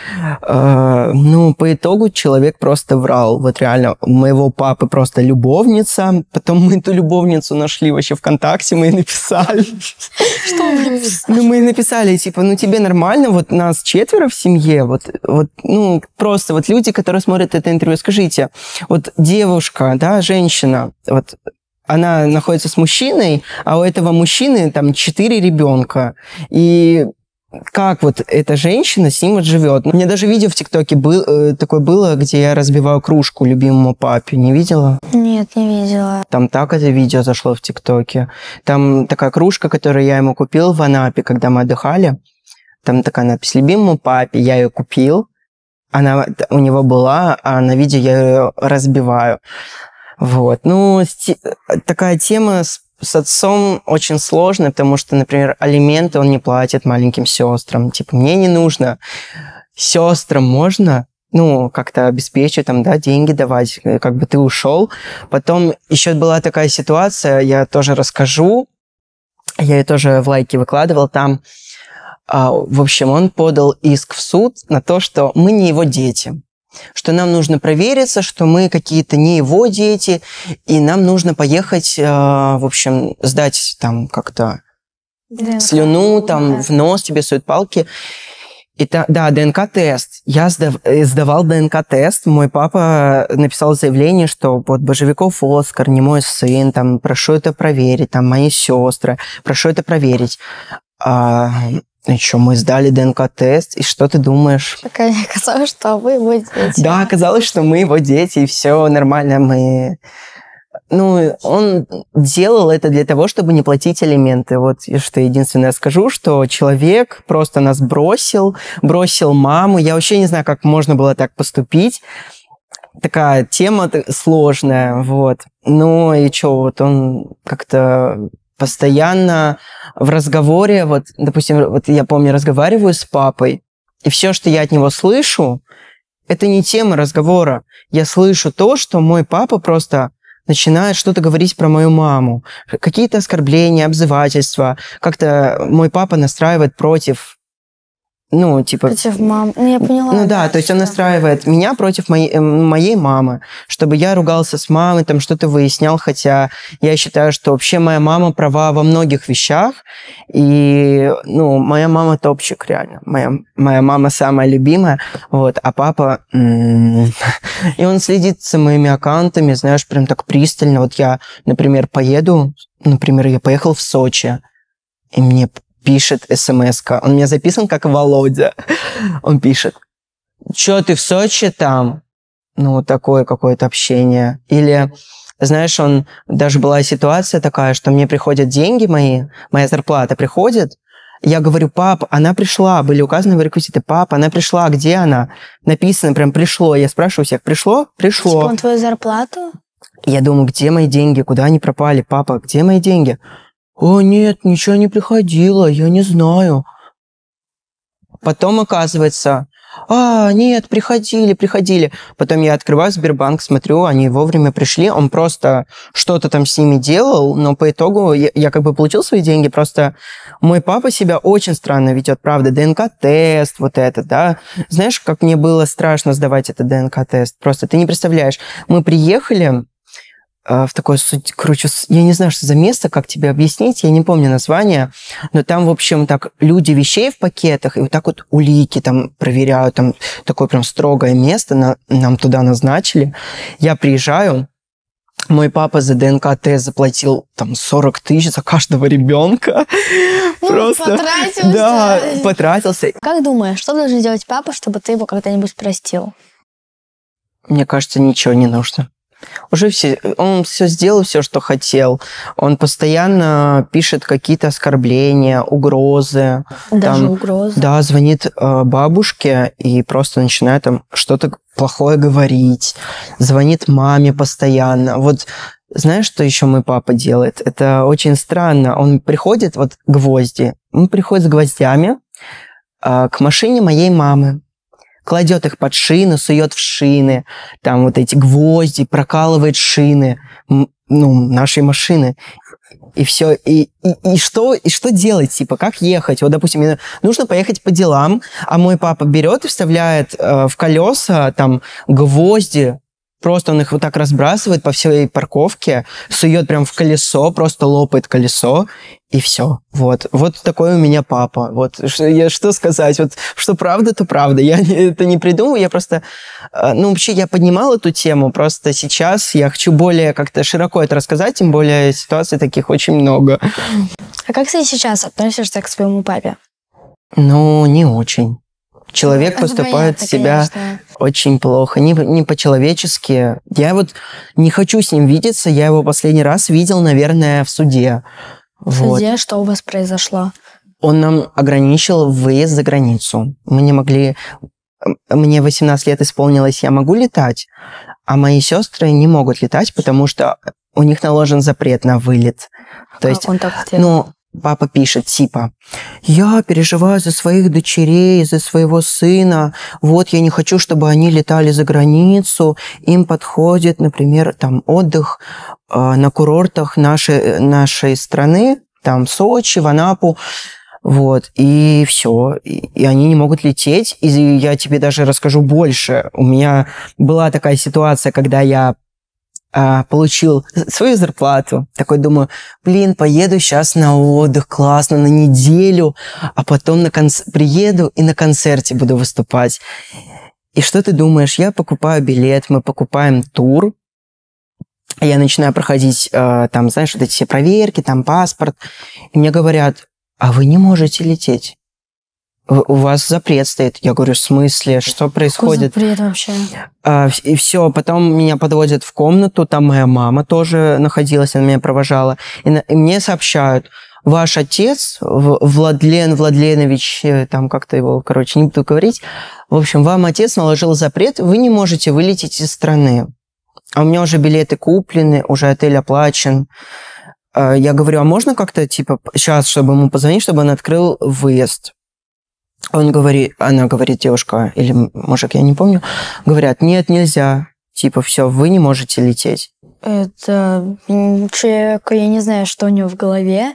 А, ну, по итогу человек просто врал. Вот реально, у моего папы просто любовница. Потом мы эту любовницу нашли вообще ВКонтакте, мы ей написали. Что вы Ну, мы написали, типа, ну, тебе нормально, вот нас четверо в семье, вот, вот, ну, просто вот люди, которые смотрят это интервью, скажите, вот девушка, да, женщина, вот, она находится с мужчиной, а у этого мужчины там четыре ребенка. И как вот эта женщина с ним вот живет. У меня даже видео в ТикТоке был, э, такое было, где я разбиваю кружку любимому папе. Не видела? Нет, не видела. Там так это видео зашло в ТикТоке. Там такая кружка, которую я ему купил в Анапе, когда мы отдыхали. Там такая надпись «Любимому папе». Я ее купил. Она у него была, а на видео я ее разбиваю. Вот. Ну, сти- такая тема с, с отцом очень сложная, потому что, например, алименты он не платит маленьким сестрам. Типа, мне не нужно. Сестрам можно, ну, как-то обеспечить, там, да, деньги давать, э, как бы ты ушел. Потом еще была такая ситуация, я тоже расскажу, я ее тоже в лайке выкладывал, там, а, в общем, он подал иск в суд на то, что мы не его дети, что нам нужно провериться, что мы какие-то не его дети, и нам нужно поехать, а, в общем, сдать там как-то слюну, там в нос тебе суют палки. И та- да, ДНК-тест. Я сдав- э, сдавал ДНК-тест. Мой папа написал заявление, что вот Божевиков Оскар, не мой сын, там, прошу это проверить, там, мои сестры, прошу это проверить. А, и что, мы сдали ДНК-тест, и что ты думаешь? Так оказалось, что вы его дети. Да, оказалось, что мы его дети, и все нормально, мы... Ну, он делал это для того, чтобы не платить алименты. Вот что единственное скажу, что человек просто нас бросил, бросил маму. Я вообще не знаю, как можно было так поступить. Такая тема сложная, вот. Ну и что, вот он как-то постоянно в разговоре, вот, допустим, вот я помню, разговариваю с папой, и все, что я от него слышу, это не тема разговора. Я слышу то, что мой папа просто начинает что-то говорить про мою маму. Какие-то оскорбления, обзывательства. Как-то мой папа настраивает против, ну, типа... Против мам. Ну, я поняла. Ну да, то есть он настраивает меня против моей, э, моей мамы, чтобы я ругался с мамой, там что-то выяснял, хотя я считаю, что вообще моя мама права во многих вещах, и, ну, моя мама топчик, реально. Моя, моя мама самая любимая, вот, а папа... И он следит за моими аккаунтами, знаешь, прям так пристально. Вот я, например, поеду, например, я поехал в Сочи, и мне пишет смс -ка. Он у меня записан как Володя. Он пишет, что ты в Сочи там? Ну, такое какое-то общение. Или, знаешь, он, даже была ситуация такая, что мне приходят деньги мои, моя зарплата приходит, я говорю, пап, она пришла, были указаны в реквизиты, пап, она пришла, где она? Написано прям пришло. Я спрашиваю всех, пришло? Пришло. Типа он твою зарплату? Я думаю, где мои деньги, куда они пропали, папа, где мои деньги? О, нет, ничего не приходило, я не знаю. Потом, оказывается, а, нет, приходили, приходили. Потом я открываю Сбербанк, смотрю, они вовремя пришли, он просто что-то там с ними делал, но по итогу я, я как бы получил свои деньги, просто мой папа себя очень странно ведет, правда, ДНК-тест, вот это, да. Знаешь, как мне было страшно сдавать этот ДНК-тест, просто ты не представляешь. Мы приехали, в такое, короче, я не знаю, что за место, как тебе объяснить, я не помню название, но там, в общем, так люди вещей в пакетах, и вот так вот улики там проверяют, там такое прям строгое место на- нам туда назначили. Я приезжаю, мой папа за ДНК-тест заплатил там 40 тысяч за каждого ребенка. Просто... потратился. Да, потратился. Как думаешь, что должен сделать папа, чтобы ты его когда-нибудь простил? Мне кажется, ничего не нужно. Уже все, он все сделал, все, что хотел. Он постоянно пишет какие-то оскорбления, угрозы. Даже Там, угрозы. Да, звонит э, бабушке и просто начинает там что-то плохое говорить. Звонит маме постоянно. Вот знаешь, что еще мой папа делает? Это очень странно. Он приходит, вот гвозди, он приходит с гвоздями э, к машине моей мамы, кладет их под шины, сует в шины, там вот эти гвозди, прокалывает шины, ну, нашей машины. И все, и, и, и что, и что делать, типа, как ехать? Вот, допустим, мне нужно поехать по делам, а мой папа берет и вставляет э, в колеса там гвозди, просто он их вот так разбрасывает по всей парковке, сует прям в колесо, просто лопает колесо, и все. Вот. Вот такой у меня папа. Вот. Что, я, что сказать? Вот, что правда, то правда. Я это не придумываю, я просто... э, Ну, вообще, я поднимал эту тему, просто сейчас я хочу более как-то широко это рассказать, тем более ситуаций таких очень много. А как ты сейчас относишься к своему папе? Ну, не очень. Человек Это поступает понятно, себя конечно. очень плохо, не, не по-человечески. Я вот не хочу с ним видеться, я его последний раз видел, наверное, в суде. В Вот. суде что у вас произошло? Он нам ограничил выезд за границу. Мы не могли... Мне 18 лет исполнилось, я могу летать, а мои сестры не могут летать, потому что у них наложен запрет на вылет. То как есть, он так сделал? ну, папа пишет, типа, я переживаю за своих дочерей, за своего сына, вот я не хочу, чтобы они летали за границу, им подходит, например, там отдых э, на курортах нашей, нашей страны, там Сочи, в Анапу, вот, и все, и, и они не могут лететь, и я тебе даже расскажу больше. У меня была такая ситуация, когда я а, получил свою зарплату. Такой думаю, блин, поеду сейчас на отдых, классно, на неделю, а потом на конц- приеду и на концерте буду выступать. И что ты думаешь? Я покупаю билет, мы покупаем тур, я начинаю проходить, э, там, знаешь, вот эти все проверки, там паспорт, и мне говорят, а вы не можете лететь. У вас запрет стоит. Я говорю, в смысле? Что Какой происходит? запрет вообще? А, и все, потом меня подводят в комнату, там моя мама тоже находилась, она меня провожала. И, на- и мне сообщают, ваш отец, Владлен Владленович, э, там как-то его, короче, не буду говорить, в общем, вам отец наложил запрет, вы не можете вылететь из страны. А у меня уже билеты куплены, уже отель оплачен. А, Я говорю, а можно как-то, типа, сейчас, чтобы ему позвонить, чтобы он открыл выезд? Он говорит, она говорит, девушка или мужик, я не помню, говорят, нет, нельзя. Типа, все, вы не можете лететь. Это м, человек, я не знаю, что у него в голове.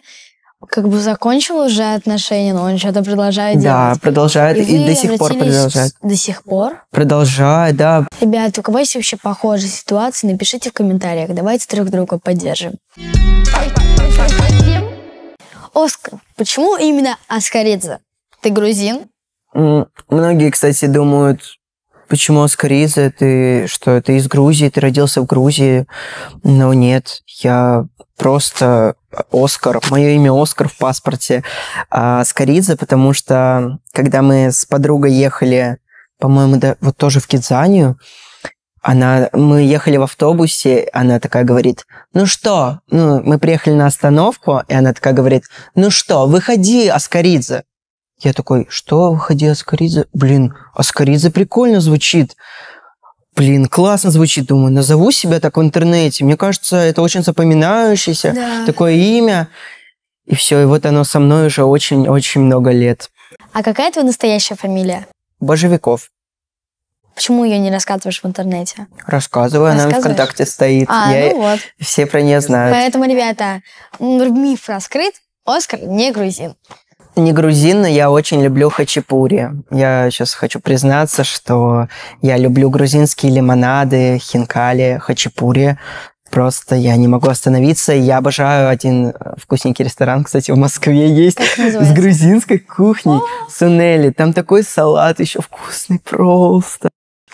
Как бы закончил уже отношения, но он что-то продолжает Да, делать. продолжает и, вы до сих пор продолжает. До сих пор? Продолжает, да. Ребят, у кого есть вообще похожие ситуации, напишите в комментариях. Давайте друг друга поддержим. Оскар. Почему именно Аскаридзе? Ты грузин? Многие, кстати, думают, почему Аскаридзе, ты что, ты из Грузии, ты родился в Грузии. Но нет, я просто Оскар. Мое имя Оскар в паспорте. А потому что когда мы с подругой ехали, по-моему, да, вот тоже в Кидзанию, она, мы ехали в автобусе, она такая говорит, ну что, ну, мы приехали на остановку, и она такая говорит, ну что, выходи, Аскаридзе. Я такой, что, выходи, Аскаридзе? Блин, Аскаридзе прикольно звучит. Блин, классно звучит, думаю, назову себя так в интернете. Мне кажется, это очень запоминающееся Да. такое имя. И все, и вот оно со мной уже очень-очень много лет. А какая твоя настоящая фамилия? Божевиков. Почему ее не рассказываешь в интернете? Рассказываю, она? ВКонтакте стоит. А, Я- ну вот. Все про нее знают. Поэтому, ребята, миф раскрыт. Оскар не грузин. Не грузин, но я очень люблю хачапури. Я сейчас хочу признаться, что я люблю грузинские лимонады, хинкали, хачапури. Просто я не могу остановиться. Я обожаю один вкусненький ресторан, кстати, в Москве есть. С грузинской кухней. Сунели. Там такой салат еще вкусный просто.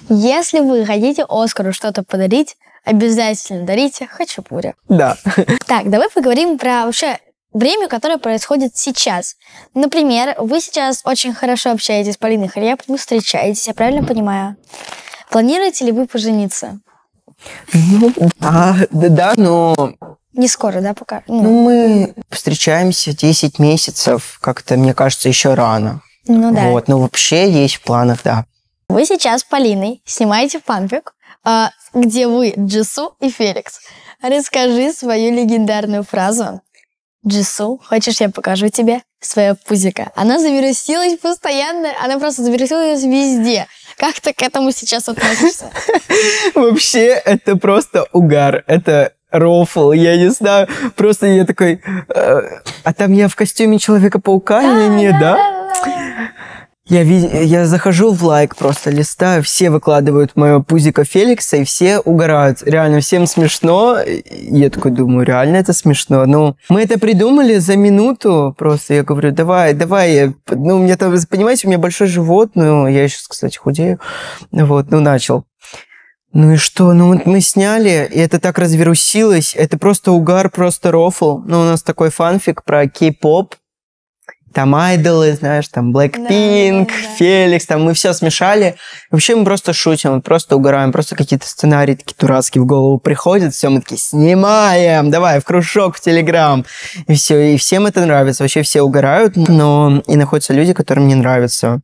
Если вы хотите Оскару что-то подарить, обязательно дарите хачапури. Да. Так, давай поговорим про вообще время, которое происходит сейчас. Например, вы сейчас очень хорошо общаетесь с Полиной Хлеб, вы встречаетесь, я правильно понимаю? Планируете ли вы пожениться? Ну, да, да, да, но Не скоро, да, пока? ну, Ну, мы встречаемся 10 месяцев. Как-то, мне кажется, еще рано. ну да. Вот, но вообще есть в планах, да. Вы сейчас с Полиной снимаете фанфик, а, где вы Джису и Феликс. Расскажи свою легендарную фразу. Джису, хочешь, я покажу тебе свое пузико? Она завирусилась постоянно, она просто завирусилась везде. Как ты к этому сейчас относишься? Вообще, это просто угар. Это рофл, я не знаю. Просто я такой... э, а там я в костюме Человека-паука или нет, да? Я, ви- я захожу в лайк, просто листаю, все выкладывают мое пузико Феликса, и все угорают. Реально, всем смешно. Я такой думаю, реально это смешно. Ну, мы это придумали за минуту. Просто я говорю, давай, давай. Ну, у меня там, понимаете, у меня большой живот, ну, я сейчас, кстати, худею. Вот, ну, начал. Ну и что? Ну вот мы сняли, и это так разверусилось. Это просто угар, просто рофл. Ну, у нас такой фанфик про кей-поп. Там айдолы, знаешь, там Blackpink, Да, да, да. Феликс, там мы все смешали. Вообще мы просто шутим, просто угораем, просто какие-то сценарии такие дурацкие в голову приходят, все, мы такие, снимаем, давай, в кружок, в Телеграм. И все, и всем это нравится, вообще все угорают, но и находятся люди, которым не нравится.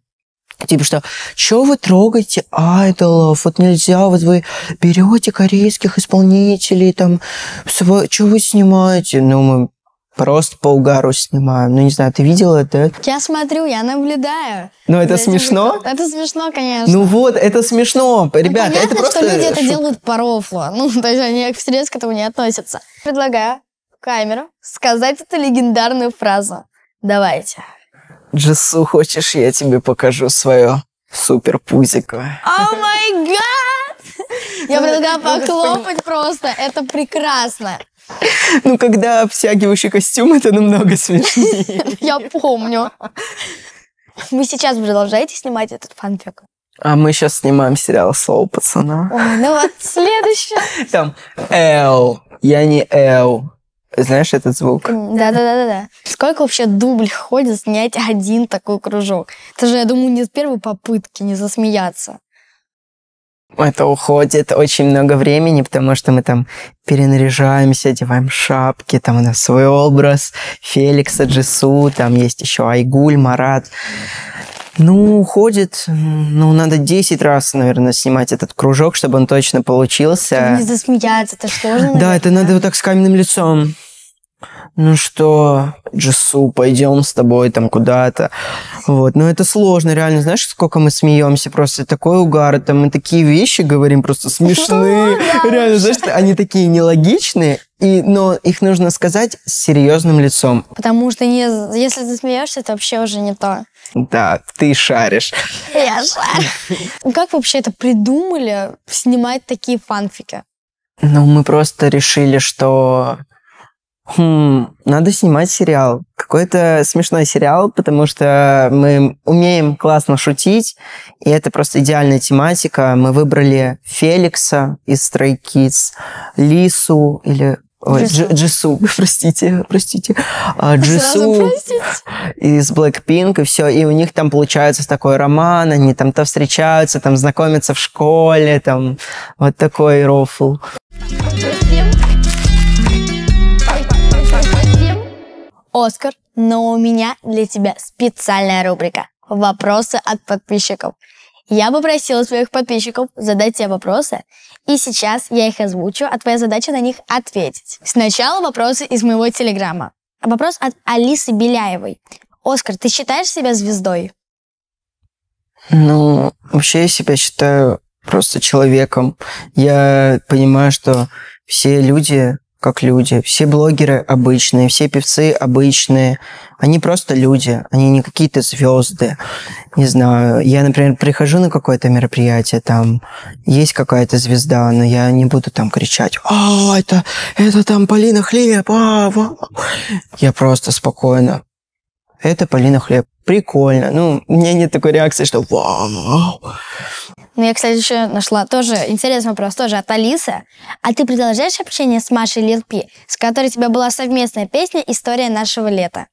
Типа что, что вы трогаете айдолов? Вот нельзя, вот вы берете корейских исполнителей, там, что вы снимаете? Ну, мы просто по угару снимаем. Ну, не знаю, ты видела это? Я смотрю, я наблюдаю. Ну, это этим смешно? прикол- Это смешно, конечно. Ну вот, это смешно. Ну, Ребята, понятно, это просто... что люди это делают по рофлу. Ну, то есть они всерьез к этому не относятся. Предлагаю в камеру сказать эту легендарную фразу. Давайте. Джису, хочешь, я тебе покажу свое супер пузико? О май гад! Я предлагаю похлопать просто. Это прекрасно. Ну, когда обтягивающий костюм, это намного смешнее. Я помню. Вы сейчас продолжаете снимать этот фанфик? А мы сейчас снимаем сериал «Слово пацана». Ой, ну вот следующее. Там «Эл», я не «Эл». Знаешь этот звук? Да-да-да-да. Сколько вообще дубль ходит снять один такой кружок? Это же, я думаю, не с первой попытки не засмеяться. Это уходит очень много времени, потому что мы там перенаряжаемся, одеваем шапки, там у нас свой образ Феликса, Джису, там есть еще Айгуль, Марат. Ну, уходит, ну, надо 10 раз, наверное, снимать этот кружок, чтобы он точно Чтобы получился. не засмеяться, это сложно. Да, наверное, это надо вот так с каменным лицом. Ну что, Джису, пойдем с тобой там куда-то. Вот, но это сложно, реально. Знаешь, сколько мы смеемся? Просто такой угар, там мы такие вещи говорим, просто смешные. Реально, знаешь, они такие нелогичные, и, но их нужно сказать с серьезным лицом. Потому что не, если ты смеешься, это вообще уже не то. Да, ты шаришь. Я шарю. Как вообще это придумали снимать такие фанфики? Ну, мы просто решили, что хм, надо снимать сериал. Какой-то смешной сериал, потому что мы умеем классно шутить, и это просто идеальная тематика. Мы выбрали Феликса из Stray Kids, Лису или... Ой, Джису. Дж- Джису, простите, простите. А, Джису из Blackpink, и все, и у них там получается такой роман, они там то встречаются, там знакомятся в школе, там вот такой рофл. Оскар, но у меня для тебя специальная рубрика «Вопросы от подписчиков». Я попросила своих подписчиков задать тебе вопросы, и сейчас я их озвучу, а твоя задача на них ответить. Сначала вопросы из моего телеграма. Вопрос от Алисы Беляевой. Оскар, ты считаешь себя звездой? Ну, вообще я себя считаю просто человеком. Я понимаю, что все люди как люди, все блогеры обычные, все певцы обычные. Они просто люди, они не какие-то звезды. Не знаю, я, например, прихожу на какое-то мероприятие, там есть какая-то звезда, но я не буду там кричать, а, это, это там Полина Хлеб, а, вау». Я просто спокойно. Это Полина Хлеб. Прикольно. Ну, у меня нет такой реакции, что вау. Ну, я, кстати, еще нашла тоже интересный вопрос, тоже от Алисы. А ты продолжаешь общение с Машей Лил Пи, с которой у тебя была совместная песня «История нашего лета»?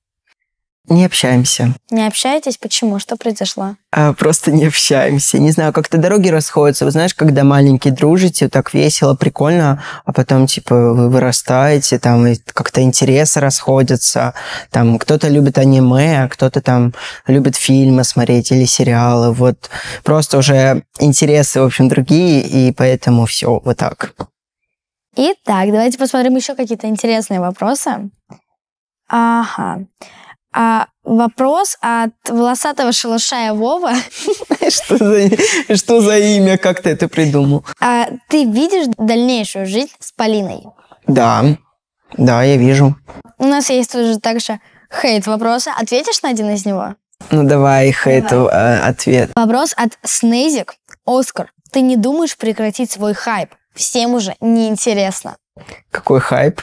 Не общаемся. Не общаетесь? Почему? Что произошло? А, просто не общаемся. Не знаю, как-то дороги расходятся. Вы знаешь, когда маленькие дружите, так весело, прикольно, а потом, типа, вы вырастаете, там, и как-то интересы расходятся. Там, кто-то любит аниме, а кто-то там любит фильмы смотреть или сериалы. Вот просто уже интересы, в общем, другие, и поэтому все вот так. Итак, давайте посмотрим еще какие-то интересные вопросы. Ага. А, вопрос от волосатого шалашая Вова. Что за, что за имя? Как ты это придумал? А, ты видишь дальнейшую жизнь с Полиной? Да, да, я вижу. У нас есть тоже также хейт вопроса. Ответишь на один из него? Ну, давай их это э, ответ. Вопрос от Снейзик. Оскар, ты не думаешь прекратить свой хайп? Всем уже неинтересно. Какой хайп?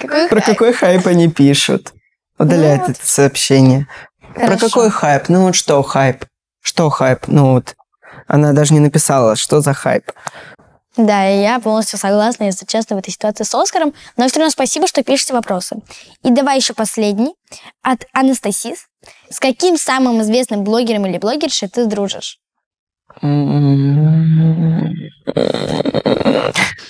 Какой Про хайп? какой хайп они пишут? Удаляет Ну вот. это сообщение. Про Хорошо. какой хайп? Ну вот что хайп? Что хайп? Ну вот. Она даже не написала, что за хайп. Да, и я полностью согласна, если честно, в этой ситуации с Оскаром. Но все равно спасибо, что пишете вопросы. И давай еще последний от Анастасис. С каким самым известным блогером или блогершей ты дружишь?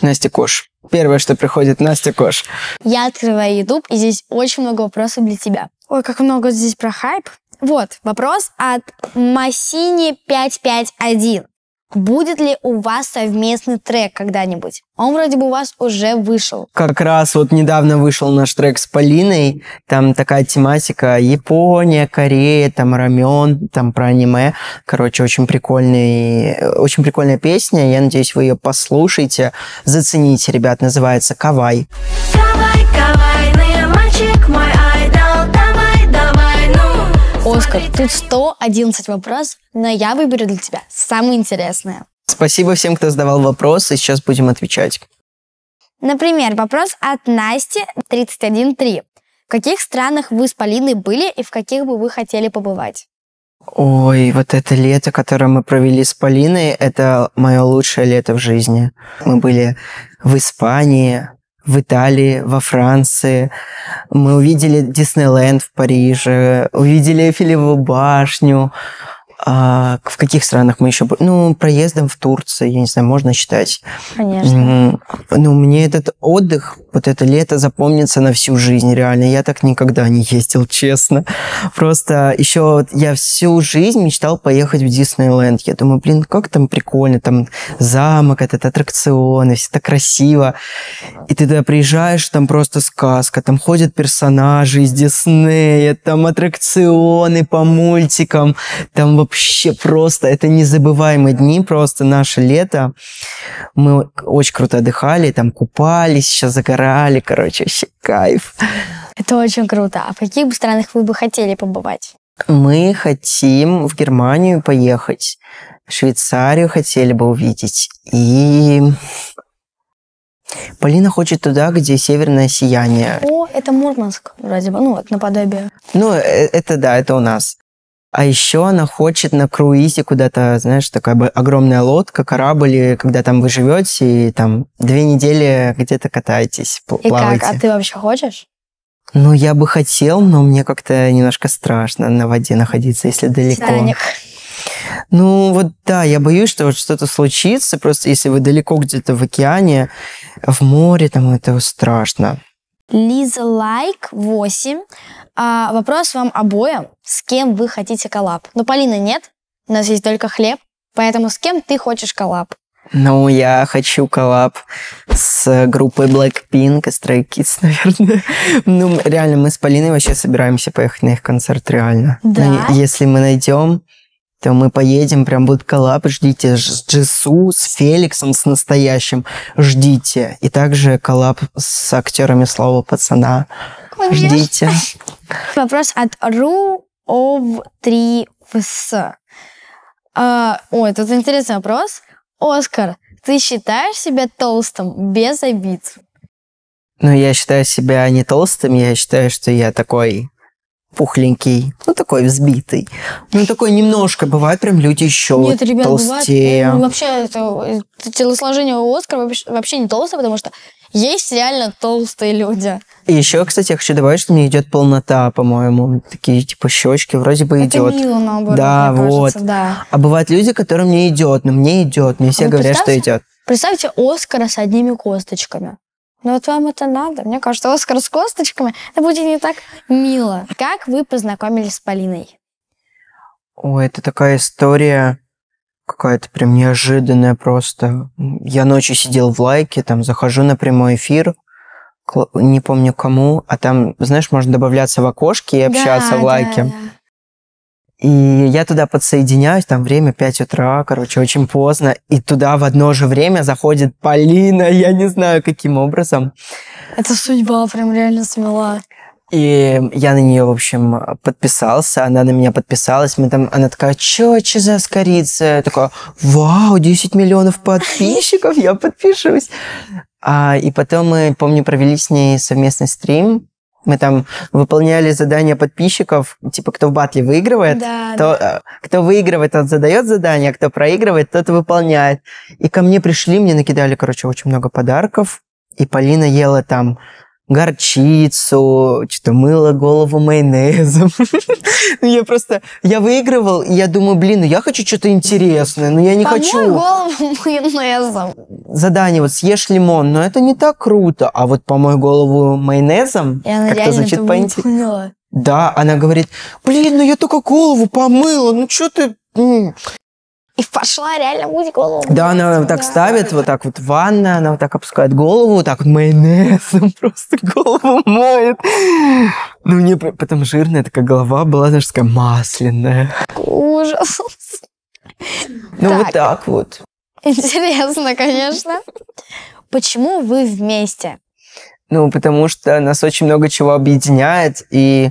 Настя Кош. Первое, что приходит, Настя Кош. Я открываю YouTube, и здесь очень много вопросов для тебя. Ой, как много здесь про хайп. Вот, вопрос от Массини 551. Будет ли у вас совместный трек когда-нибудь? Он вроде бы у вас уже вышел. Как раз вот недавно вышел наш трек с Полиной. Там такая тематика Япония, Корея, там рамен, там про аниме. Короче, очень прикольный, очень прикольная песня. Я надеюсь, вы ее послушаете. Зацените, ребят. Называется «Кавай». Кавай, кавай, Оскар, тут 111 вопросов, но я выберу для тебя самое интересное. Спасибо всем, кто задавал вопросы. Сейчас будем отвечать. Например, вопрос от Насти 313. В каких странах вы с Полиной были и в каких бы вы хотели побывать? Ой, вот это лето, которое мы провели с Полиной, это мое лучшее лето в жизни. Мы были в Испании, в Италии, во Франции. Мы увидели Диснейленд в Париже, увидели Эйфелеву башню. А, в каких странах мы еще были? Ну, проездом в Турции, я не знаю, можно считать. Конечно. Ну, мне этот отдых, вот это лето запомнится на всю жизнь, реально. Я так никогда не ездил, честно. Просто еще я всю жизнь мечтал поехать в Диснейленд. Я думаю, блин, как там прикольно, там замок, этот аттракционы, все так красиво. И ты туда приезжаешь, там просто сказка, там ходят персонажи из Диснея, там аттракционы по мультикам, там вообще просто, это незабываемые дни, просто наше лето. Мы очень круто отдыхали, там купались, еще загорали, короче, вообще кайф. Это очень круто. А в каких бы странах вы бы хотели побывать? Мы хотим в Германию поехать, Швейцарию хотели бы увидеть, и Полина хочет туда, где северное сияние. О, это Мурманск, вроде бы, ну вот, наподобие. Ну, э, это да, это у нас. А еще она хочет на круизе куда-то, знаешь, такая огромная лодка, корабль, и когда там вы живете, и там две недели где-то катаетесь, И плаваете. как? А ты вообще хочешь? Ну, я бы хотел, но мне как-то немножко страшно на воде находиться, если далеко. Титаник. Ну, вот да, я боюсь, что вот что-то случится, просто если вы далеко где-то в океане, в море, там это страшно. Лиза Like 8. А, вопрос вам обоим. С кем вы хотите коллаб? Ну, Полины нет. У нас есть только хлеб. Поэтому с кем ты хочешь коллаб? Ну, я хочу коллаб с группой Blackpink и Stray Kids, наверное. Ну, реально, мы с Полиной вообще собираемся поехать на их концерт, реально. Да? Ну, Если мы найдем то мы поедем, прям будет коллаб, ждите с Джису, с Феликсом, с настоящим, ждите. И также коллаб с актерами слова пацана. Ждите. Вопрос от Ру of 3 вс А, ой, тут интересный вопрос. Оскар, ты считаешь себя толстым без обид? Но я считаю себя не толстым, я считаю, что я такой пухленький, ну такой взбитый. Ну такой немножко, бывает прям люди еще Нет, ребят, бывает, толстее. ну, вообще это, телосложение у Оскара вообще, вообще не толстое, потому что есть реально толстые люди. И еще, кстати, я хочу добавить, что мне идет полнота, по-моему. Такие типа щечки вроде бы Это идет. мило, наоборот, Да, мне вот. кажется, да. А бывают люди, которым не идет, но мне идет. Мне все вы говорят, что идет. Представьте Оскара с одними косточками. Ну вот вам это надо. Мне кажется, Оскар с косточками, это будет не так мило. Как вы познакомились с Полиной? Ой, это такая история какая-то прям неожиданная просто. Я ночью сидел в лайке, там захожу на прямой эфир, не помню кому, а там, знаешь, можно добавляться в окошки и общаться Да, в да, лайке. да. И я туда подсоединяюсь, там время 5 утра, короче, очень поздно. И туда в одно же время заходит Полина, я не знаю, каким образом. Это судьба прям реально смела. И я на нее, в общем, подписался, она на меня подписалась, мы там, она такая, чё, чё за скорица? Я такая, вау, 10 миллионов подписчиков, я подпишусь. А, и потом мы, помню, провели с ней совместный стрим, мы там выполняли задания подписчиков, типа, кто в батле выигрывает, Да, то, э, кто выигрывает, тот задает задание, а кто проигрывает, тот выполняет. И ко мне пришли, мне накидали, короче, очень много подарков. И Полина ела там горчицу, что-то мыла голову майонезом. Ну, я просто, я выигрывал, и я думаю, блин, ну я хочу что-то интересное, но я не Помой хочу голову майонезом. задание, вот съешь лимон, но это не так круто. А вот помой голову майонезом, как-то звучит поинтереснее. Да, она говорит, блин, ну я только голову помыла, ну что ты... м». И пошла реально мыть голову. Да, она вот так ставит, вот так вот ванна, она вот так опускает голову, вот так вот майонезом просто голову моет. Ну, мне потом жирная такая голова была, знаешь, такая масляная. Ужас. Ну, Так. вот так вот. Интересно, конечно. Почему вы вместе? Ну, потому что нас очень много чего объединяет, и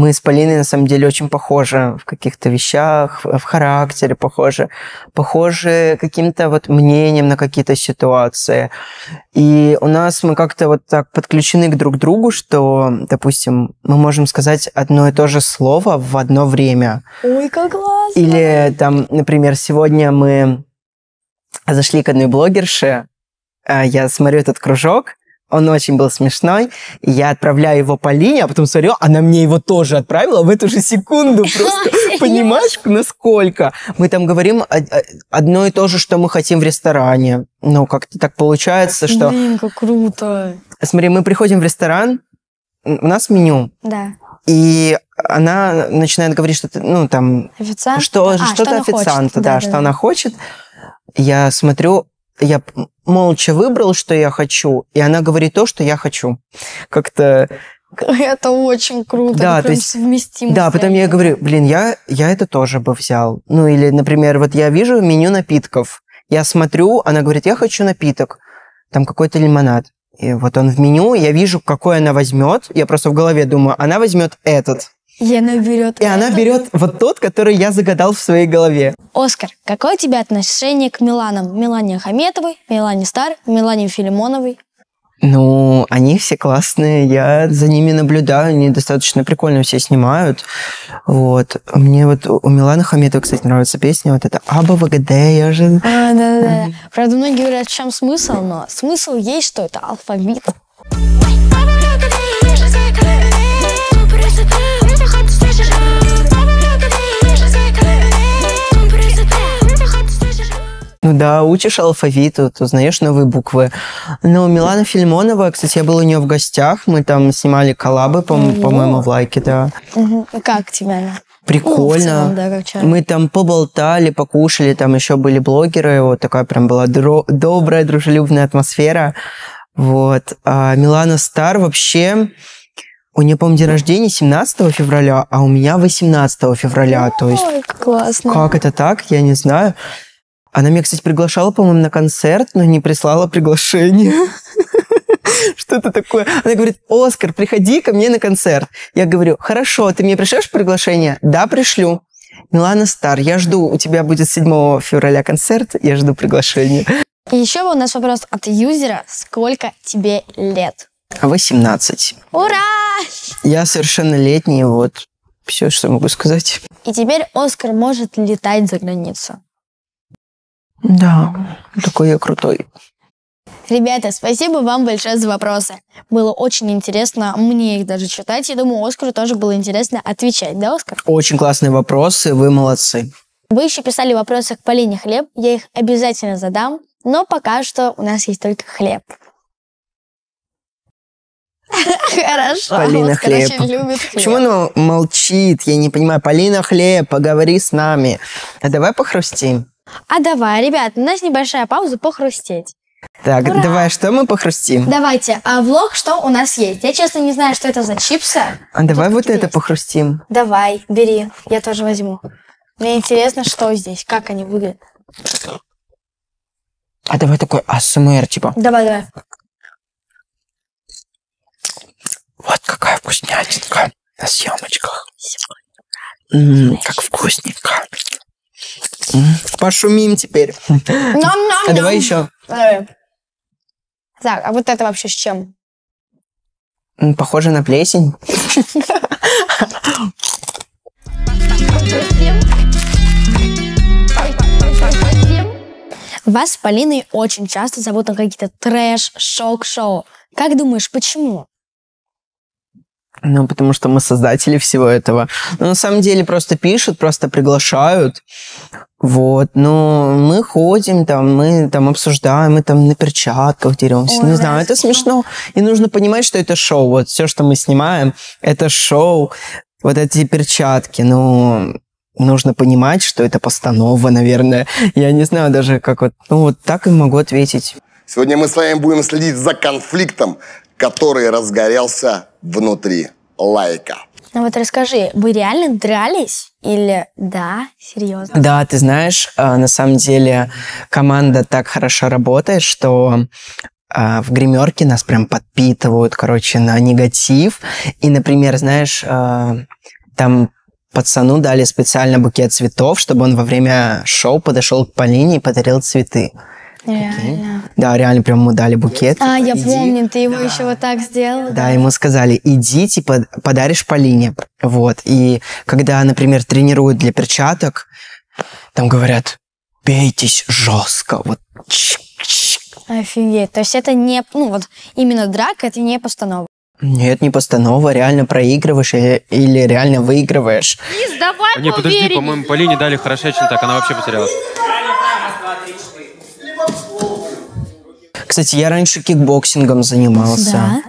мы с Полиной на самом деле очень похожи в каких-то вещах, в характере похожи, похожи каким-то вот мнением на какие-то ситуации. И у нас мы как-то вот так подключены к друг другу, что, допустим, мы можем сказать одно и то же слово в одно время. Ой, как классно. Или там, например, сегодня мы зашли к одной блогерше, а, я смотрю этот кружок, он очень был смешной, я отправляю его Полине, а потом смотрю, она мне его тоже отправила в эту же секунду. Просто понимаешь, насколько? Мы там говорим о- о- одно и то же, что мы хотим в ресторане. Ну, как-то так получается, что... Блин, как круто. Смотри, мы приходим в ресторан, у нас меню, Да. и она начинает говорить, что ты, ну, там, Официант? что, А, что-то она хочет. официанта, да, что она хочет. Я смотрю, я молча выбрал, что я хочу, и она говорит то, что я хочу. Как-то... Это очень круто. Да, то есть- совместимо. Да, потом я говорю, блин, я, я это тоже бы взял. Ну, или, например, вот я вижу меню напитков. Я смотрю, она говорит, я хочу напиток. Там какой-то лимонад. И вот он в меню, я вижу, какой она возьмет. Я просто в голове думаю, она возьмет этот. И она берет. И она это. берет вот тот, который я загадал в своей голове. Оскар, какое у тебя отношение к Миланам? Милане Хаметовой, Милане Стар, Милане Филимоновой? Ну, они все классные, я за ними наблюдаю, они достаточно прикольно все снимают. Вот. Мне вот у Миланы Хаметовой, кстати, нравится песня, вот эта «Аба ВГД», я же... А, да, да, да. Правда, многие говорят, в чем смысл, но смысл есть, что это алфавит. Да, учишь алфавиту, ты узнаешь новые буквы. Но Милана Филимонова, кстати, я был у нее в гостях, мы там снимали коллабы, по- по-моему, в лайке, да. И Как тебе она? Ну, Прикольно. целом, да, как. Мы там поболтали, покушали, там еще были блогеры, вот такая прям была дро- добрая, дружелюбная атмосфера. Вот. А Милана Стар вообще, У нее, по-моему, день рождения 17 февраля, а у меня 18 февраля. То есть, Ой, классно. как это так, я не знаю. Она меня, кстати, приглашала, по-моему, на концерт, но не прислала приглашение. Что-то такое. Она говорит, Оскар, приходи ко мне на концерт. Я говорю, хорошо, ты мне пришлешь приглашение? Да, пришлю. Милана Стар, я жду, у тебя будет 7 февраля концерт, я жду приглашение. И еще у нас вопрос от юзера. Сколько тебе лет? 18. Ура! Я совершеннолетний, вот все, что могу сказать. И теперь Оскар может летать за границу. Да, такой я крутой. Ребята, спасибо вам большое за вопросы. Было очень интересно мне их даже читать. Я думаю, Оскару тоже было интересно отвечать, да, Оскар? Очень классные вопросы, вы молодцы. Вы еще писали вопросы к Полине Хлеб. Я их обязательно задам. Но пока что у нас есть только хлеб. Хорошо. Полина Оскар Хлеб. очень любит хлеб. Почему она молчит? Я не понимаю. Полина Хлеб, поговори с нами. А давай похрустим. А давай, ребят, у нас небольшая пауза похрустеть. Так, Ура! давай, что мы похрустим? Давайте, а влог что у нас есть? Я честно не знаю, что это за чипсы. А давай вот это есть. похрустим. Давай, бери, я тоже возьму. Мне интересно, что здесь, как они выглядят. А давай такой АСМР, типа. Давай, давай. Вот какая вкуснятинка на съемочках. М, как вкусненько. Пошумим теперь. А давай еще. Давай. Так, а вот это вообще с чем? Похоже на плесень. Вас с Полиной очень часто зовут на какие-то трэш, шок-шоу. Как думаешь, почему? Ну, потому что мы создатели всего этого. Но на самом деле просто пишут, просто приглашают. Вот, но мы ходим там, мы там обсуждаем, мы там на перчатках деремся. Ой, не знаю, это смешно. И нужно понимать, что это шоу. Вот все, что мы снимаем, это шоу. Вот эти перчатки, ну, нужно понимать, что это постанова, наверное. Я не знаю даже, как вот, ну, вот так и могу ответить. Сегодня мы с вами будем следить за конфликтом, который разгорелся внутри лайка. Ну вот расскажи, вы реально дрались? Или да, серьезно? Да, ты знаешь, а, на самом деле команда так хорошо работает, что а, в гримерке нас прям подпитывают, короче, на негатив. И, например, знаешь, там пацану дали специально букет цветов, чтобы он во время шоу подошел к Полине и подарил цветы. Реально. Да, реально прям ему дали букет. А, я Иди. помню, ты его еще вот так сделал. Да, ему сказали, иди, типа, подаришь Полине. Вот. И когда, например, тренируют для перчаток, там говорят, бейтесь жестко. Вот. чик-чик. Офигеть. То есть это не, ну вот именно драка, это не постанова. Нет, не постанова, реально проигрываешь или, или реально выигрываешь. А Не, подожди, по-моему, Полине дали хорошечно так, она вообще потерялась. Кстати, я раньше кикбоксингом занимался.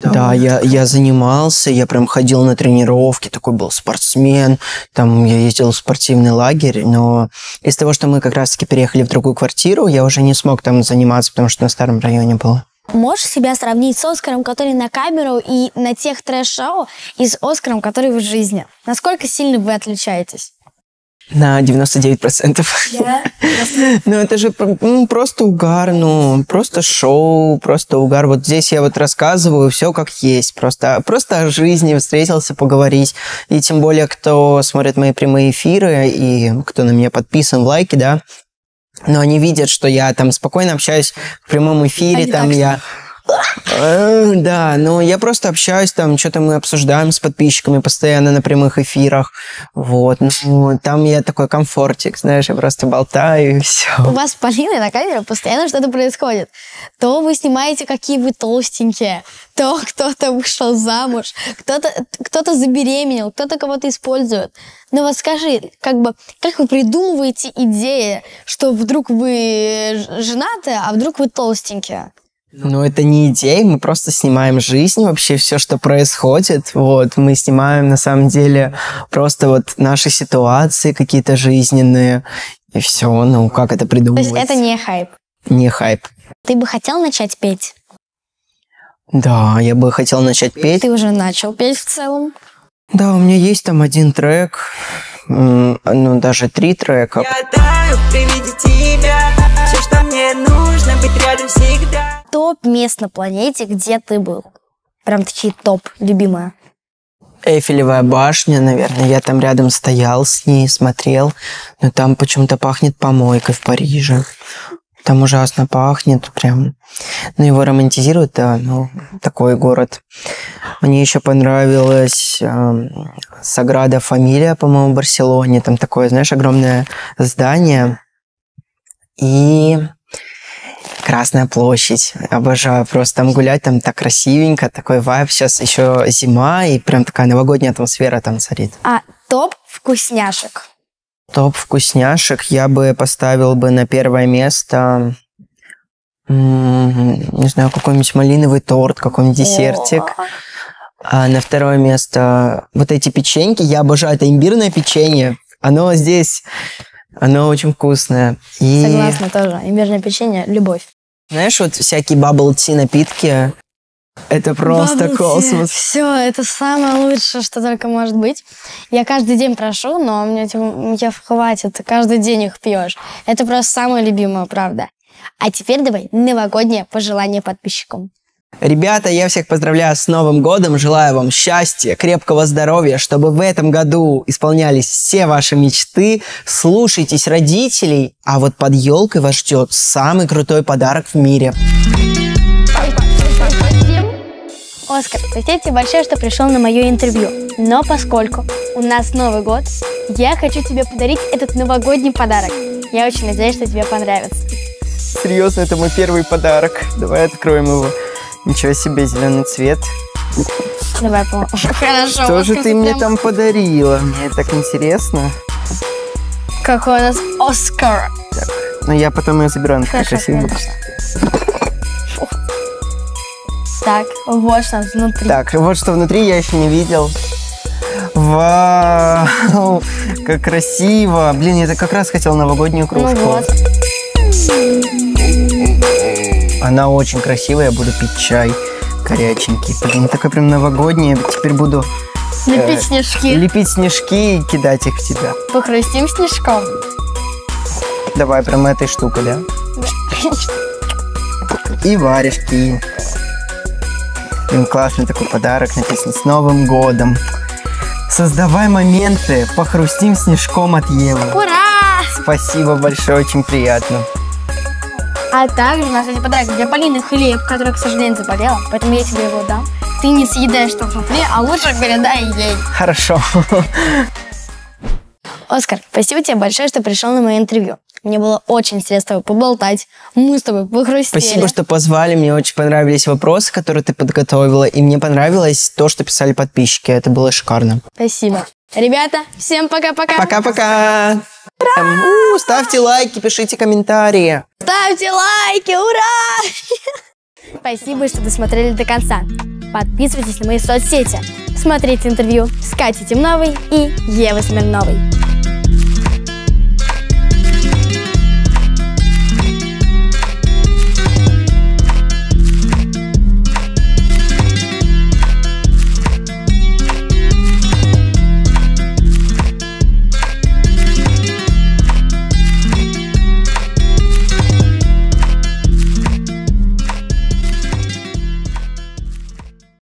Да, я, я занимался, я прям ходил на тренировки, такой был спортсмен, там я ездил в спортивный лагерь, но из того, что мы как раз-таки переехали в другую квартиру, я уже не смог там заниматься, потому что на старом районе был. Можешь себя сравнить с Оскаром, который на камеру и на тех трэш-шоу, и с Оскаром, который в жизни? Насколько сильно вы отличаетесь? На 99%. Ну, это же ну, просто угар, ну, просто шоу, просто угар. Вот здесь я вот рассказываю все как есть, просто, просто о жизни встретился поговорить. И тем более, кто смотрит мои прямые эфиры и кто на меня подписан, лайки, да, но они видят, что я там спокойно общаюсь в прямом эфире, Они там так я... Э, Да, но я просто общаюсь, там что-то мы обсуждаем с подписчиками постоянно на прямых эфирах. Вот, ну, там я такой комфортик, знаешь, я просто болтаю и все. У вас с Полиной на камере постоянно что-то происходит. То вы снимаете, какие вы толстенькие, то кто-то вышел замуж, кто-то кто забеременел, кто-то кого-то использует. Но вот скажи, как бы, как вы придумываете идеи, что вдруг вы женаты, а вдруг вы толстенькие? Ну, это не идея, мы просто снимаем жизнь, вообще все, что происходит. Вот, мы снимаем, на самом деле, просто вот наши ситуации какие-то жизненные. И все, ну, как это То придумывать? есть это не хайп. не хайп. Ты бы хотел начать петь? Да, я бы хотел начать петь. Ты уже начал петь в целом. Да, у меня есть там один трек, ну даже три трека. Я таю при виде тебя Все, что мне нужно, быть рядом всегда Топ мест на планете, где ты был. Прям такие топ, любимая. Эйфелевая башня, наверное, я там рядом стоял с ней, смотрел, но там почему-то пахнет помойкой в Париже. Там ужасно пахнет, прям. Ну, его романтизируют, да, ну, такой город. Мне еще понравилась эм, Саграда Фамилия, по-моему, в Барселоне. Там такое, знаешь, огромное здание. И Красная площадь. Обожаю просто там гулять, там так красивенько, такой вайб. Сейчас еще зима, и прям такая новогодняя атмосфера там царит. А топ вкусняшек. Топ вкусняшек я бы поставил бы на первое место, не знаю, какой-нибудь малиновый торт, какой-нибудь десертик. О, А на второе место вот эти печеньки. Я обожаю это имбирное печенье. Оно здесь, оно очень вкусное. И Согласна тоже. Имбирное печенье – любовь. Знаешь, вот всякие tea напитки, это просто космос. Все, это самое лучшее, что только может быть. Я каждый день прошу, но мне типа, мне хватит, каждый день их пьешь. Это просто самое любимое, правда. А теперь давай новогоднее пожелание подписчикам. Ребята, я всех поздравляю с Новым годом, желаю вам счастья, крепкого здоровья, чтобы в этом году исполнялись все ваши мечты, слушайтесь родителей, а вот под елкой вас ждет самый крутой подарок в мире. Оскар, спасибо тебе большое, что пришел на мое интервью. Но поскольку у нас Новый год, я хочу тебе подарить этот новогодний подарок. Я очень надеюсь, что тебе понравится. Серьезно, это мой первый подарок. Давай откроем его. Ничего себе, зеленый цвет. Давай поможем. Хорошо. Что же ты мне там подарила? Мне так интересно. Какой у нас Оскар. Но я потом ее заберу, она такая Хорошо, красивая. Так, вот что внутри. Так, вот что внутри я еще не видел. Вау, как красиво. Блин, я так как раз хотел новогоднюю ну кружку. вот. Она очень красивая, я буду пить чай горяченький. Блин, такая прям новогодняя. Теперь буду Лепить э, снежки. лепить снежки и кидать их в тебя. Похрустим снежком. Давай прям этой штукой, да? И варежки. Блин, классный такой подарок, написано «С Новым годом». Создавай моменты, похрустим снежком от Евы. Ура! Спасибо большое, очень приятно. А также у нас есть подарок для Полины хлеб, которая, к сожалению, заболела, поэтому я тебе его дам. Ты не съедаешь, что внутри, а лучше передай ей. Хорошо. Оскар, спасибо тебе большое, что пришел на мое интервью. Мне было очень интересно с тобой поболтать. Мы с тобой похрустели. Спасибо, что позвали. Мне очень понравились вопросы, которые ты подготовила. И мне понравилось то, что писали подписчики. Это было шикарно. Спасибо. Ребята, всем пока-пока. Пока-пока. Эм, у, Ставьте лайки, пишите комментарии. Ставьте лайки, ура! Спасибо, что досмотрели до конца. Подписывайтесь на мои соцсети. Смотрите интервью с Катей Темновой и Евой Смирновой.